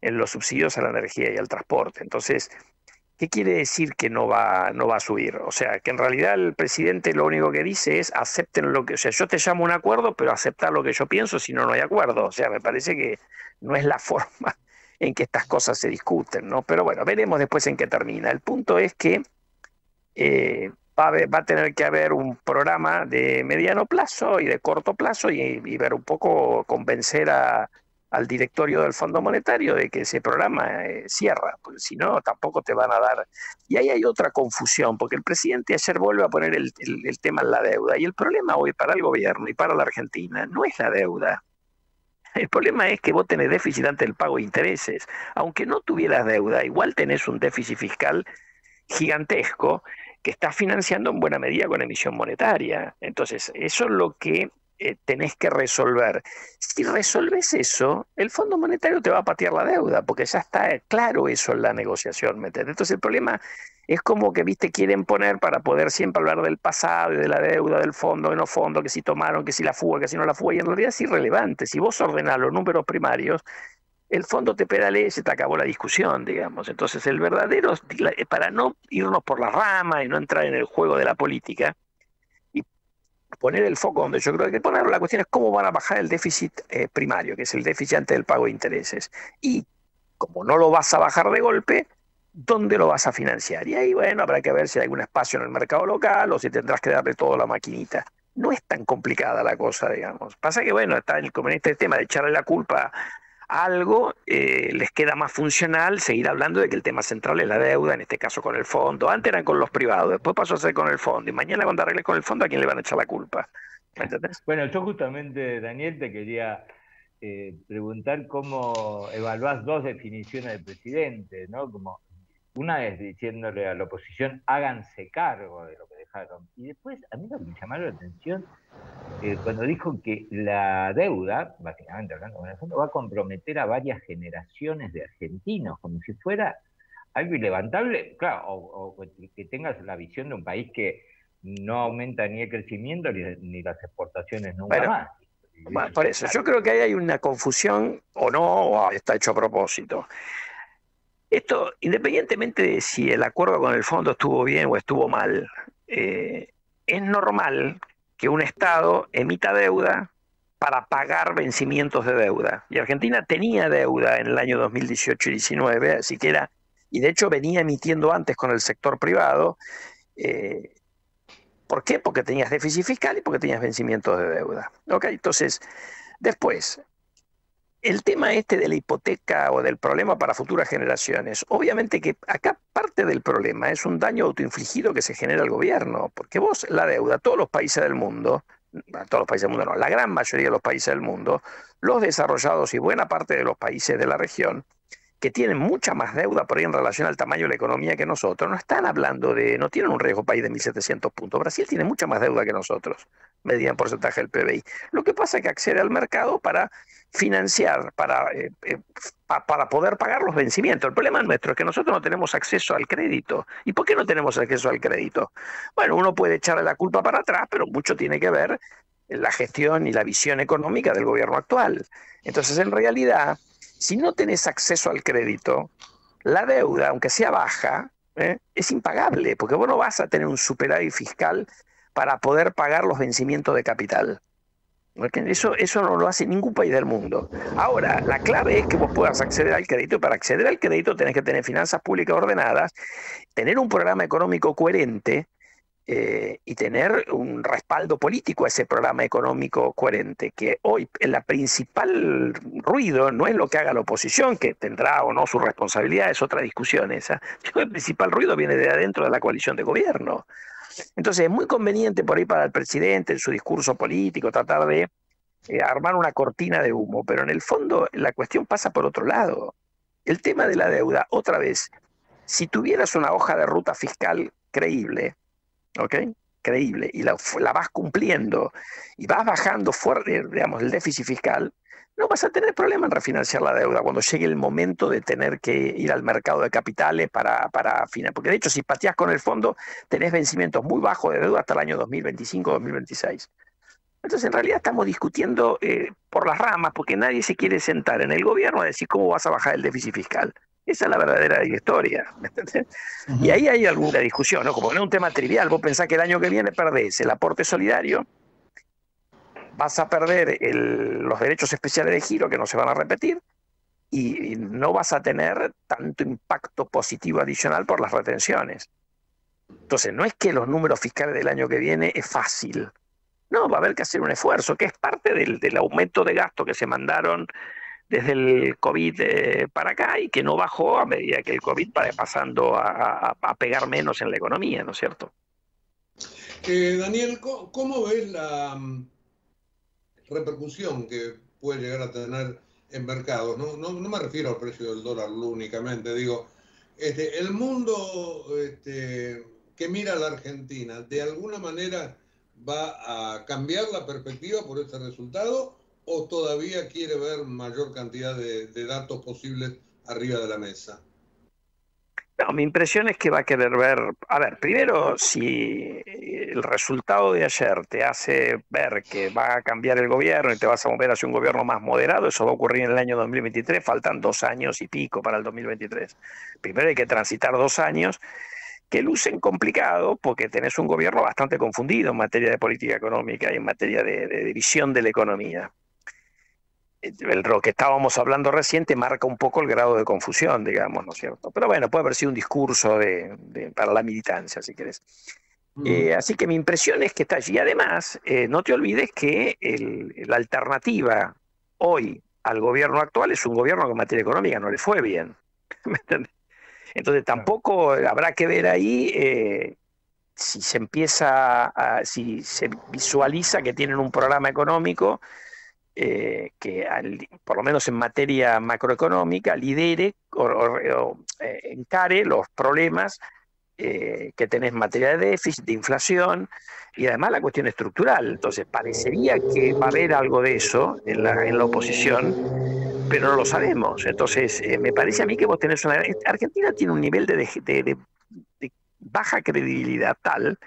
en los subsidios a la energía y al transporte. Entonces, ¿Qué quiere decir que no va, no va a subir? O sea, que en realidad el presidente lo único que dice es acepten lo que, o sea, yo te llamo a un acuerdo, pero aceptar lo que yo pienso, si no, no hay acuerdo. O sea, me parece que no es la forma en que estas cosas se discuten, ¿no? Pero bueno, veremos después en qué termina. El punto es que eh, va, a tener que haber un programa de mediano plazo y de corto plazo y ver un poco, convencer a, al directorio del Fondo Monetario de que ese programa eh, cierra, porque si no, tampoco te van a dar. Y ahí hay otra confusión, porque el presidente ayer vuelve a poner el, el- el tema en la deuda, y el problema hoy para el gobierno y para la Argentina no es la deuda. El problema es que vos tenés déficit ante el pago de intereses. Aunque no tuvieras deuda, igual tenés un déficit fiscal gigantesco que estás financiando en buena medida con emisión monetaria. Entonces, eso es lo que eh, tenés que resolver. Si resolves eso, el Fondo Monetario te va a patear la deuda, porque ya está claro eso en la negociación. ¿me? Entonces, el problema es como que, viste, quieren poner para poder siempre hablar del pasado y de la deuda, del fondo, que no fondo, que si tomaron, que si la fuga, que si no la fuga, y en realidad es irrelevante. Si vos ordenás los números primarios, el fondo te pedalea y se te acabó la discusión, digamos. Entonces, el verdadero, para no irnos por la rama y no entrar en el juego de la política, poner el foco donde yo creo que hay que ponerlo, la cuestión es cómo van a bajar el déficit eh, primario, que es el déficit antes del pago de intereses. Y como no lo vas a bajar de golpe, ¿dónde lo vas a financiar? Y ahí, bueno, habrá que ver si hay algún espacio en el mercado local o si tendrás que darle todo a la maquinita. No es tan complicada la cosa, digamos. Pasa que, bueno, está el conveniente tema de echarle la culpa algo, eh, les queda más funcional seguir hablando de que el tema central es la deuda, en este caso con el fondo. Antes eran con los privados, después pasó a ser con el fondo. Y mañana cuando arregles con el fondo, ¿a quién le van a echar la culpa? Bueno, yo justamente, Daniel, te quería eh, preguntar cómo evaluás dos definiciones del presidente, ¿no? Como una es diciéndole a la oposición, háganse cargo de que dejaron. Y después, a mí lo que me llamaron la atención, eh, cuando dijo que la deuda, básicamente hablando con el fondo, va a comprometer a varias generaciones de argentinos, como si fuera algo ilevantable, claro, o, o que tengas la visión de un país que no aumenta ni el crecimiento ni, ni las exportaciones nunca Bueno, más. Bueno, por eso, yo creo que ahí hay una confusión o no, o está hecho a propósito. Esto, independientemente de si el acuerdo con el fondo estuvo bien o estuvo mal, eh, es normal que un Estado emita deuda para pagar vencimientos de deuda. Y Argentina tenía deuda en el año 2018 y 19, así que era, y de hecho venía emitiendo antes con el sector privado. eh, ¿Por qué? Porque tenías déficit fiscal y porque tenías vencimientos de deuda. ¿Ok? Entonces, después, el tema este de la hipoteca o del problema para futuras generaciones, obviamente que acá parte del problema es un daño autoinfligido que se genera al gobierno, porque vos la deuda, todos los países del mundo, todos los países del mundo no, la gran mayoría de los países del mundo, los desarrollados y buena parte de los países de la región, que tienen mucha más deuda por ahí en relación al tamaño de la economía que nosotros, no están hablando de, no tienen un riesgo país de 1.700 puntos. Brasil tiene mucha más deuda que nosotros, medida en porcentaje del PBI. Lo que pasa es que accede al mercado para financiar, para, eh, eh, pa- para poder pagar los vencimientos. El problema nuestro es que nosotros no tenemos acceso al crédito. ¿Y por qué no tenemos acceso al crédito? Bueno, uno puede echarle la culpa para atrás, pero mucho tiene que ver la gestión y la visión económica del gobierno actual. Entonces, en realidad, si no tenés acceso al crédito, la deuda, aunque sea baja, ¿eh? es impagable, porque vos no vas a tener un superávit fiscal para poder pagar los vencimientos de capital. Porque Eso, eso no lo hace ningún país del mundo. Ahora, la clave es que vos puedas acceder al crédito y para acceder al crédito tenés que tener finanzas públicas ordenadas, tener un programa económico coherente eh, y tener un respaldo político a ese programa económico coherente, que hoy el principal ruido no es lo que haga la oposición, que tendrá o no su responsabilidad, es otra discusión esa. El principal ruido viene de adentro de la coalición de gobierno. Entonces es muy conveniente por ahí para el presidente en su discurso político tratar de eh, armar una cortina de humo, pero en el fondo la cuestión pasa por otro lado. El tema de la deuda, otra vez, si tuvieras una hoja de ruta fiscal creíble, ¿ok? Creíble, y la, vas cumpliendo y vas bajando fuerte, digamos, el déficit fiscal, no vas a tener problema en refinanciar la deuda cuando llegue el momento de tener que ir al mercado de capitales para, para financiar. Porque de hecho, si pateás con el fondo, tenés vencimientos muy bajos de deuda hasta el año 2025-2026. Entonces, en realidad estamos discutiendo eh, por las ramas, porque nadie se quiere sentar en el gobierno a decir cómo vas a bajar el déficit fiscal. Esa es la verdadera historia. ¿me entendés? Y ahí hay alguna discusión, ¿no? Como no es un tema trivial, vos pensás que el año que viene perdés el aporte solidario, vas a perder el- los derechos especiales de giro que no se van a repetir y, y no vas a tener tanto impacto positivo adicional por las retenciones. Entonces, no es que los números fiscales del año que viene es fácil. No, va a haber que hacer un esfuerzo, que es parte del, del aumento de gasto que se mandaron desde el COVID eh, para acá y que no bajó a medida que el COVID va pasando a, a- pegar menos en la economía, ¿no es cierto? Eh, Daniel, ¿cómo, ves la mm, repercusión que puede llegar a tener en mercados? No, no, no me refiero al precio del dólar únicamente, digo, este, el mundo este, que mira a la Argentina, ¿de alguna manera va a cambiar la perspectiva por este resultado o todavía quiere ver mayor cantidad de, de datos posibles arriba de la mesa? No, mi impresión es que va a querer ver, a ver, primero, si el resultado de ayer te hace ver que va a cambiar el gobierno y te vas a mover hacia un gobierno más moderado, eso va a ocurrir en el año 2023, faltan dos años y pico para el 2023. Primero hay que transitar dos años que lucen complicados porque tenés un gobierno bastante confundido en materia de política económica y en materia de, de división de la economía. El, lo que estábamos hablando reciente marca un poco el grado de confusión, digamos, ¿no es cierto? Pero bueno, puede haber sido un discurso de, de- para la militancia, si querés. Eh, así que mi impresión es que está allí. Además, eh, no te olvides que el- la alternativa hoy al gobierno actual es un gobierno que en materia económica no le fue bien. ¿Me entendés? Entonces tampoco habrá que ver ahí eh, si se empieza, a- si se visualiza que tienen un programa económico eh, que al- por lo menos en materia macroeconómica lidere o, o- o, eh, encare los problemas eh, que tenés en materia de déficit, de inflación y además la cuestión estructural. Entonces parecería que va a haber algo de eso en la, en la oposición, pero no lo sabemos. Entonces eh, me parece a mí que vos tenés una... Argentina tiene un nivel de, de- de- de- baja credibilidad tal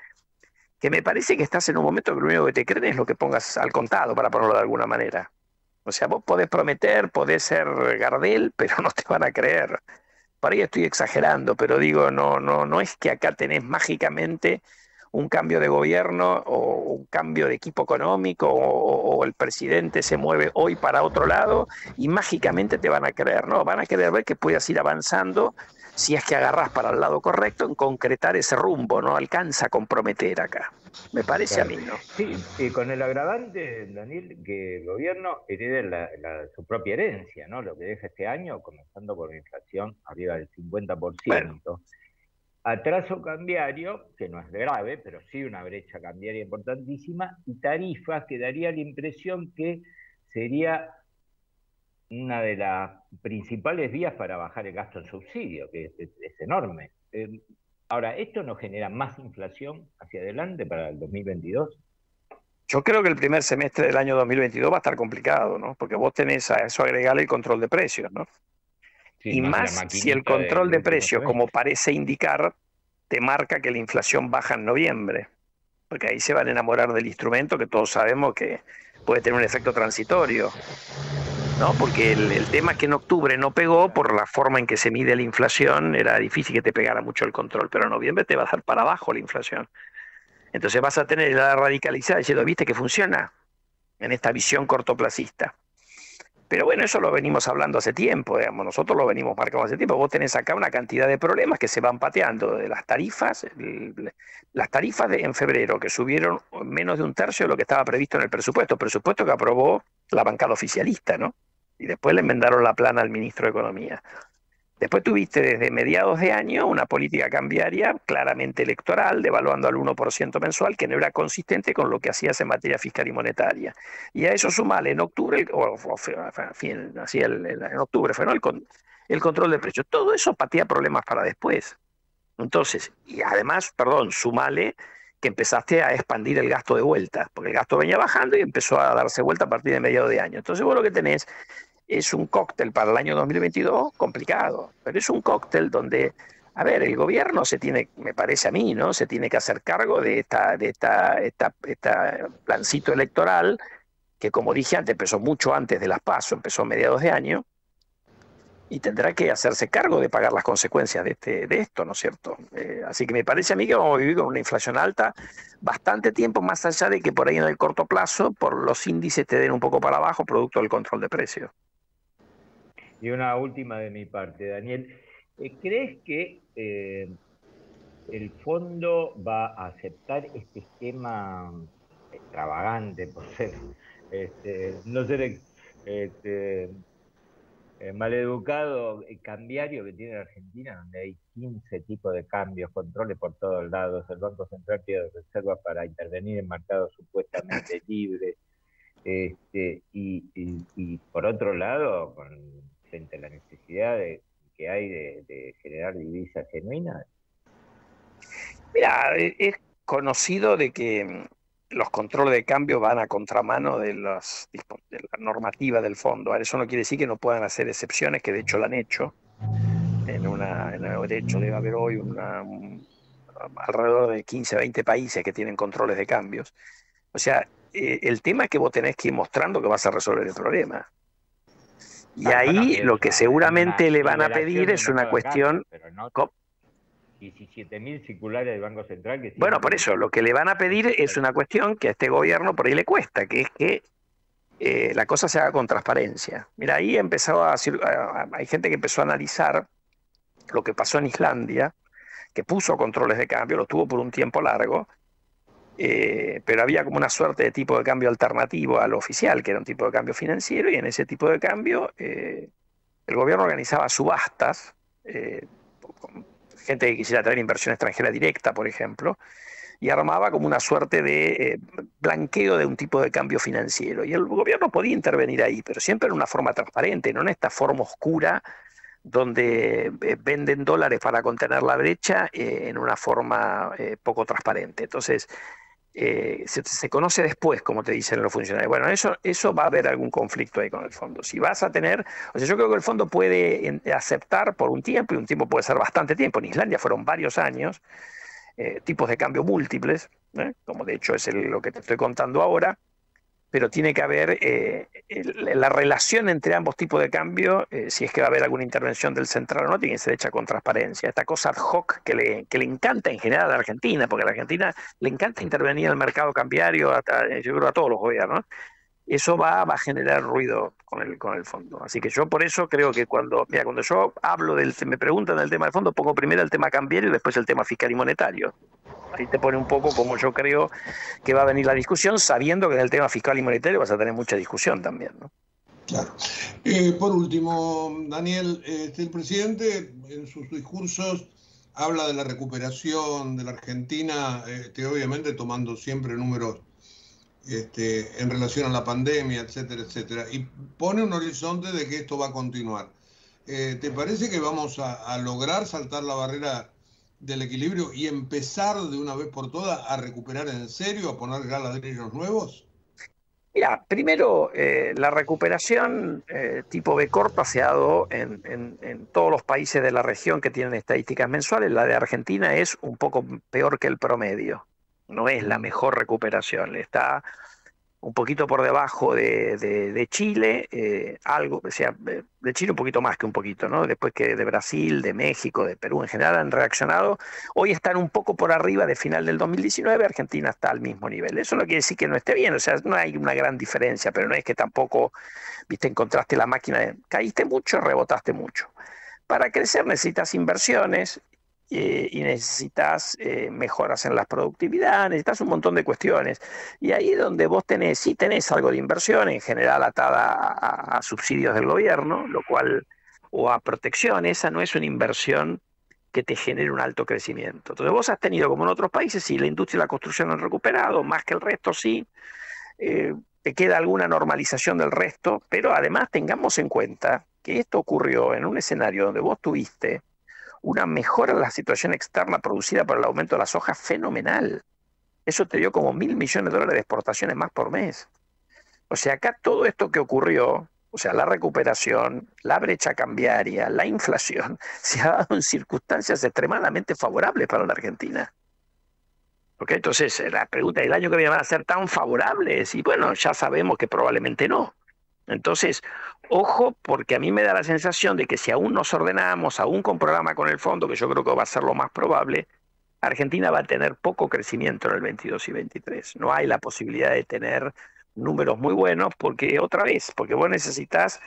que me parece que estás en un momento que lo único que te creen es lo que pongas al contado, para ponerlo de alguna manera. O sea, vos podés prometer, podés ser Gardel, pero no te van a creer. Por ahí estoy exagerando, pero digo, no, no, no es que acá tenés mágicamente un cambio de gobierno o un cambio de equipo económico o, o el presidente se mueve hoy para otro lado y mágicamente te van a creer, ¿no? Van a querer ver que puedas ir avanzando si es que agarras para el lado correcto en concretar ese rumbo, no alcanza a comprometer acá. Me parece a mí, ¿no? Sí, y con el agravante, Daniel, que el gobierno herede la- la- su propia herencia, ¿no? Lo que deja este año, comenzando por una inflación arriba del 50%. Atraso cambiario, que no es grave, pero sí una brecha cambiaria importantísima, y tarifas que daría la impresión que sería una de las principales vías para bajar el gasto en subsidio, que es, es- es enorme. Eh, ahora, ¿esto no genera más inflación hacia adelante para el 2022? Yo creo que el primer semestre del año 2022 va a estar complicado, ¿no? Porque vos tenés a eso agregarle el control de precios, ¿no? Sí, y más si el control de último precios, como parece indicar, te marca que la inflación baja en noviembre. Porque ahí se van a enamorar del instrumento que todos sabemos que puede tener un efecto transitorio. ¿No? Porque el, tema es que en octubre no pegó por la forma en que se mide la inflación, era difícil que te pegara mucho el control, pero en noviembre te va a dar para abajo la inflación. Entonces vas a tener la radicalizada diciendo, ¿viste que funciona? En esta visión cortoplacista. Pero bueno, eso lo venimos hablando hace tiempo, digamos, nosotros lo venimos marcando hace tiempo. Vos tenés acá una cantidad de problemas que se van pateando de las tarifas, las tarifas de, en febrero que subieron menos de un tercio de lo que estaba previsto en el presupuesto, presupuesto que aprobó la bancada oficialista, ¿no? Y después le enmendaron la plana al ministro de Economía. Después tuviste desde mediados de año una política cambiaria claramente electoral, devaluando al 1% mensual, que no era consistente con lo que hacías en materia fiscal y monetaria. Y a eso sumale en octubre, o, fin- así en octubre fue, ¿no? el, el control de precios. Todo eso patea problemas para después. Entonces, y además, perdón, sumale que empezaste a expandir el gasto de vuelta, porque el gasto venía bajando y empezó a darse vuelta a partir de mediados de año. Entonces, vos lo que tenés es un cóctel para el año 2022 complicado, pero es un cóctel donde, a ver, el gobierno se tiene, me parece a mí, ¿no? Se tiene que hacer cargo de esta, de esta, esta, esta plancito electoral que, como dije antes, empezó mucho antes de las PASO, empezó a mediados de año, y tendrá que hacerse cargo de pagar las consecuencias de, este, de esto, ¿no es cierto? Eh, así que me parece a mí que vamos a vivir con una inflación alta bastante tiempo, más allá de que por ahí en el corto plazo, por los índices te den un poco para abajo, producto del control de precios. Y una última de mi parte, Daniel. Eh, ¿Crees que eh, el fondo va a aceptar este esquema extravagante por ser, este, no ser este, eh, maleducado eh, cambiario que tiene la Argentina, donde hay 15 tipos de cambios, controles por todos lados, el Banco Central tiene reservas para intervenir en mercados supuestamente libres, este, y, y- y por otro lado, con, frente a la necesidad que hay de, generar divisas genuinas, Mira, e- es conocido de que mm, los controles de cambio van a contramano de, las de la normativa del fondo. Eso no quiere decir que no puedan hacer excepciones, que de hecho lo han hecho. En una, en de hecho, debe haber hoy una, un- alrededor de 15, 20 países que tienen controles de cambios. O sea, eh, el tema es que vos tenés que ir mostrando que vas a resolver el problema. Y Ah, ahí lo que seguramente le van a pedir es una cuestión cambios, pero no ¿Cómo? 17.000 circulares del Banco Central que Bueno, por eso, lo que le van a pedir es una cuestión que a este gobierno por ahí le cuesta, que es que eh, la cosa se haga con transparencia. Mira, ahí empezó a- a- hay gente que empezó a analizar lo que pasó en Islandia, que puso controles de cambio, lo tuvo por un tiempo largo, eh, pero había como una suerte de tipo de cambio alternativo al oficial, que era un tipo de cambio financiero, y en ese tipo de cambio eh, el gobierno organizaba subastas, eh, con gente que quisiera traer inversión extranjera directa, por ejemplo, y armaba como una suerte de blanqueo de un tipo de cambio financiero. Y el gobierno podía intervenir ahí, pero siempre en una forma transparente, no en esta forma oscura donde venden dólares para contener la brecha en una forma poco transparente. Entonces, eh, se, se conoce después, como te dicen los funcionarios. Bueno, eso, eso va a haber algún conflicto ahí con el fondo. Si vas a tener, o sea, yo creo que el fondo puede aceptar por un tiempo, y un tiempo puede ser bastante tiempo. En Islandia fueron varios años, eh, tipos de cambio múltiples, ¿eh? como de hecho es lo que te estoy contando ahora, pero tiene que haber eh, la relación entre ambos tipos de cambio, eh, si es que va a haber alguna intervención del central o no, tiene que ser hecha con transparencia. Esta cosa ad hoc que le, que le encanta en general a la Argentina, porque a la Argentina le encanta intervenir en el mercado cambiario, a- a- yo creo a todos los gobiernos, eso va, va a generar ruido con el, con el fondo. Así que yo por eso creo que cuando, mira, cuando yo hablo del, me preguntan del tema del fondo, pongo primero el tema cambiario y después el tema fiscal y monetario. Ahí te pone un poco como yo creo que va a venir la discusión, sabiendo que en el tema fiscal y monetario vas a tener mucha discusión también. ¿no? Claro. Eh, por último, Daniel, este, el presidente en sus discursos habla de la recuperación de la Argentina, este, obviamente tomando siempre números este, en relación a la pandemia, etcétera, etcétera, y pone un horizonte de que esto va a continuar. Eh, ¿Te parece que vamos a, a lograr saltar la barrera del equilibrio y empezar de una vez por todas a recuperar en serio, a poner ladrillos nuevos? Mira, primero, eh, la recuperación eh, tipo B corta se ha dado en todos los países de la región que tienen estadísticas mensuales. La de Argentina es un poco peor que el promedio. No es la mejor recuperación. Está un poquito por debajo de, de- Chile, eh, algo, o sea, de Chile un poquito más que un poquito, ¿no? Después que de Brasil, de México, de Perú en general han reaccionado. Hoy están un poco por arriba de final del 2019, Argentina está al mismo nivel. Eso no quiere decir que no esté bien, o sea, no hay una gran diferencia, pero no es que tampoco, viste, encontraste la máquina, de- caíste mucho, rebotaste mucho. Para crecer necesitas inversiones eh, y necesitas eh, mejoras en la productividad, necesitas un montón de cuestiones. Y ahí donde vos tenés, sí tenés algo de inversión, en general atada a, subsidios del gobierno, lo cual, o a protección, esa no es una inversión que te genere un alto crecimiento. Entonces vos has tenido, como en otros países, sí, la industria y la construcción han recuperado, más que el resto sí, eh, te queda alguna normalización del resto, pero además tengamos en cuenta que esto ocurrió en un escenario donde vos tuviste una mejora en la situación externa producida por el aumento de la soja fenomenal. Eso te dio como mil millones de dólares de exportaciones más por mes. O sea, acá todo esto que ocurrió, o sea, la recuperación, la brecha cambiaria, la inflación, se ha dado en circunstancias extremadamente favorables para la Argentina. ¿Ok? Entonces, eh, la pregunta del año que viene van a ser tan favorables, y bueno, ya sabemos que probablemente no. Entonces, ojo, porque a mí me da la sensación de que si aún nos ordenamos, aún con programa con el fondo, que yo creo que va a ser lo más probable, Argentina va a tener poco crecimiento en el 22 y 23. No hay la posibilidad de tener números muy buenos porque, otra vez, porque vos necesitas,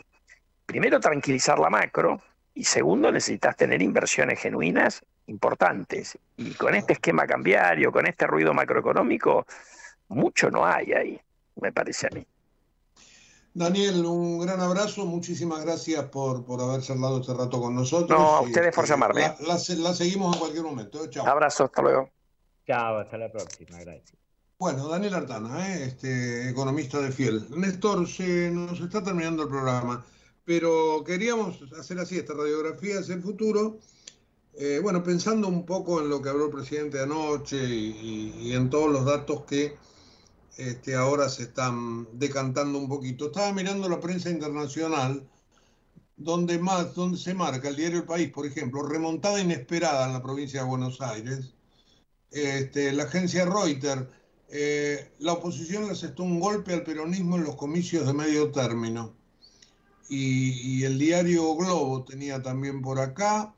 primero, tranquilizar la macro y segundo, necesitas tener inversiones genuinas importantes. Y con este esquema cambiario, con este ruido macroeconómico, mucho no hay ahí, me parece a mí. Daniel, un gran abrazo, muchísimas gracias por, por haber charlado este rato con nosotros. No, a Y, ustedes por eh, llamarme. La, la se- la seguimos en cualquier momento. eh, Chao. Abrazo, hasta luego. Chao, hasta la próxima, gracias. Bueno, Daniel Artana, ¿eh? este, economista de Fiel. Néstor, se nos está terminando el programa, pero queríamos hacer así esta radiografía hacia el futuro. eh, bueno, pensando un poco en lo que habló el presidente anoche y, y- y en todos los datos que este, ahora se están decantando un poquito. Estaba mirando la prensa internacional, donde más, donde se marca el diario El País, por ejemplo, remontada inesperada en la provincia de Buenos Aires. Este, la agencia Reuters, eh, la oposición le asestó un golpe al peronismo en los comicios de medio término. Y, el diario Globo tenía también por acá.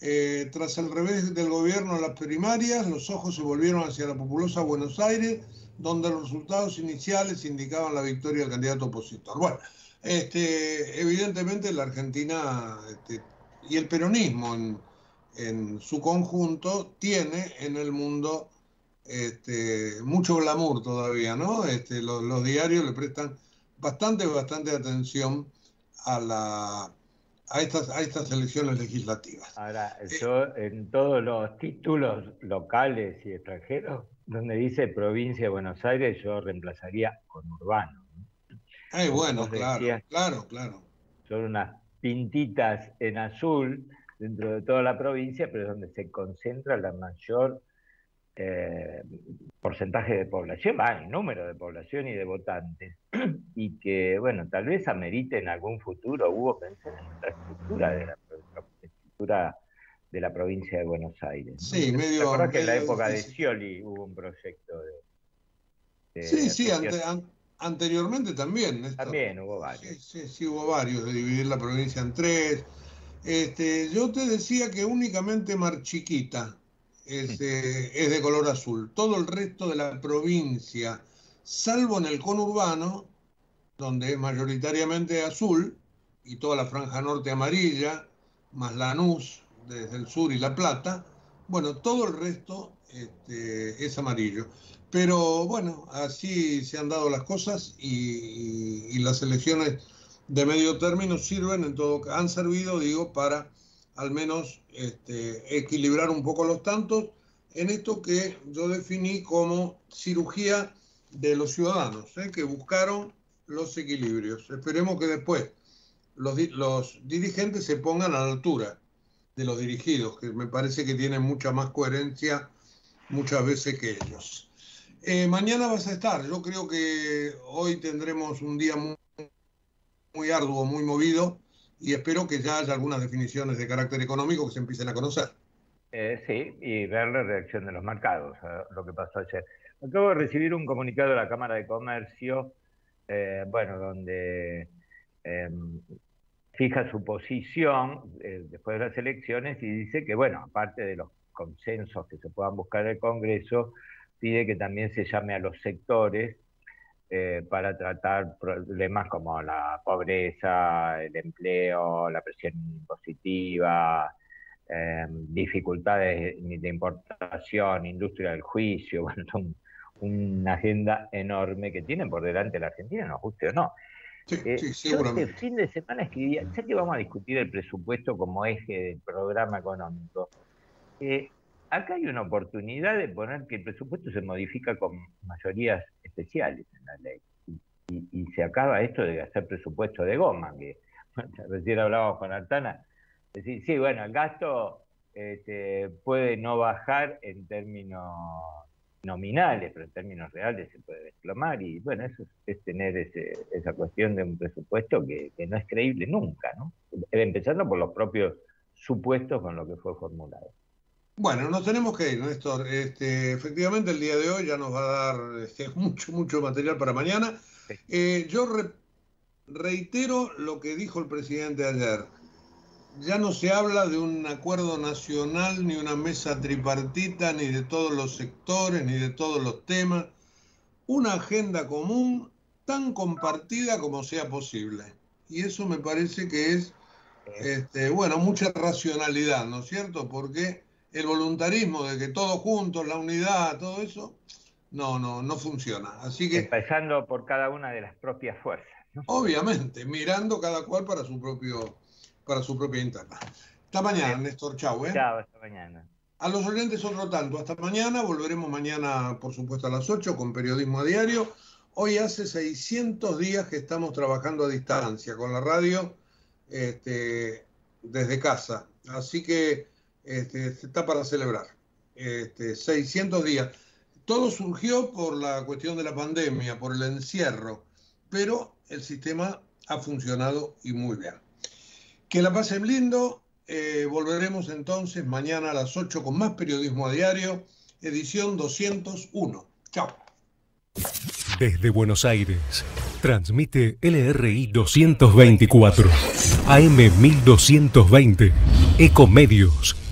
eh, tras el revés del gobierno en las primarias, los ojos se volvieron hacia la populosa Buenos Aires, donde los resultados iniciales indicaban la victoria del candidato opositor. Bueno, este, evidentemente la Argentina este, y el peronismo en, en su conjunto tiene en el mundo este, mucho glamour todavía, ¿no? Este, los, los diarios le prestan bastante, bastante atención a, la, a, estas, a estas elecciones legislativas. Ahora, yo en todos los títulos locales y extranjeros, donde dice provincia de Buenos Aires, yo reemplazaría con urbano. Eh, bueno, claro, decías- claro, claro. Son unas pintitas en azul dentro de toda la provincia, pero es donde se concentra la mayor eh, porcentaje de población, va, y número de población y de votantes, y que, bueno, tal vez amerite en algún futuro, hubo pensar en la estructura de la, la estructura de la provincia de Buenos Aires. ¿no? Sí, ¿Te medio- que en la medio época de. Scioli hubo un proyecto de... de Sí, sí, asociación? ante- an- anteriormente también. Néstor. También hubo varios. Sí, sí, sí, hubo varios, de dividir la provincia en tres. Este, yo te decía que únicamente Mar Chiquita es, eh, es de color azul. Todo el resto de la provincia, salvo en el conurbano, donde es mayoritariamente azul, y toda la franja norte amarilla, más Lanús desde el sur y La Plata, bueno, todo el resto este, es amarillo. Pero bueno, así se han dado las cosas y, las elecciones de medio término sirven en todo, han servido, digo, para al menos este, equilibrar un poco los tantos en esto que yo definí como cirugía de los ciudadanos, ¿eh? que buscaron los equilibrios. Esperemos que después los dirigentes se pongan a la altura de los dirigidos, que me parece que tienen mucha más coherencia muchas veces que ellos. Eh, mañana vas a estar, yo creo que hoy tendremos un día muy, muy arduo, muy movido, y espero que ya haya algunas definiciones de carácter económico que se empiecen a conocer. Eh, sí, y ver la reacción de los mercados, a lo que pasó ayer. Acabo de recibir un comunicado de la Cámara de Comercio, eh, bueno, donde eh, fija su posición eh, después de las elecciones y dice que, bueno, aparte de los consensos que se puedan buscar en el Congreso, pide que también se llame a los sectores eh, para tratar problemas como la pobreza, el empleo, la presión impositiva, eh, dificultades de importación, industria del juicio, bueno, son una agenda enorme que tienen por delante la Argentina, nos guste o no. Sí, Eh, sí, yo seguramente. este fin de semana escribía, ya que vamos a discutir el presupuesto como eje del programa económico, eh, acá hay una oportunidad de poner que el presupuesto se modifica con mayorías especiales en la ley. Y, y- y se acaba esto de hacer presupuesto de goma, que recién hablábamos con Artana. Decir, sí, bueno, el gasto este, puede no bajar en términos nominales, pero en términos reales se puede desplomar y bueno, eso es, es tener ese- esa cuestión de un presupuesto que, que no es creíble nunca, ¿no? Empezando por los propios supuestos con lo que fue formulado. Bueno, nos tenemos que ir, Néstor. Este, efectivamente, el día de hoy ya nos va a dar este, mucho, mucho material para mañana. Eh, yo re- reitero lo que dijo el presidente ayer. Ya no se habla de un acuerdo nacional, ni una mesa tripartita, ni de todos los sectores, ni de todos los temas. Una agenda común tan compartida como sea posible. Y eso me parece que es, este, bueno, mucha racionalidad, ¿no es cierto? Porque el voluntarismo de que todos juntos, la unidad, todo eso, no, no, no funciona. Así que Empezando por cada una de las propias fuerzas. Obviamente, mirando cada cual para su propio, para su propia interna. Hasta mañana, Néstor. Chau, ¿eh? Chao, hasta mañana. A los oyentes otro tanto. Hasta mañana. Volveremos mañana, por supuesto, a las 8 con Periodismo a Diario. Hoy hace 600 días que estamos trabajando a distancia con la radio este, desde casa. Así que este, está para celebrar. Este, 600 días. Todo surgió por la cuestión de la pandemia, por el encierro, pero el sistema ha funcionado y muy bien. Que la pasen lindo. Eh, volveremos entonces mañana a las 8 con más periodismo a diario, edición 201. Chao. Desde Buenos Aires, transmite LRI 224, AM 1220, Ecomedios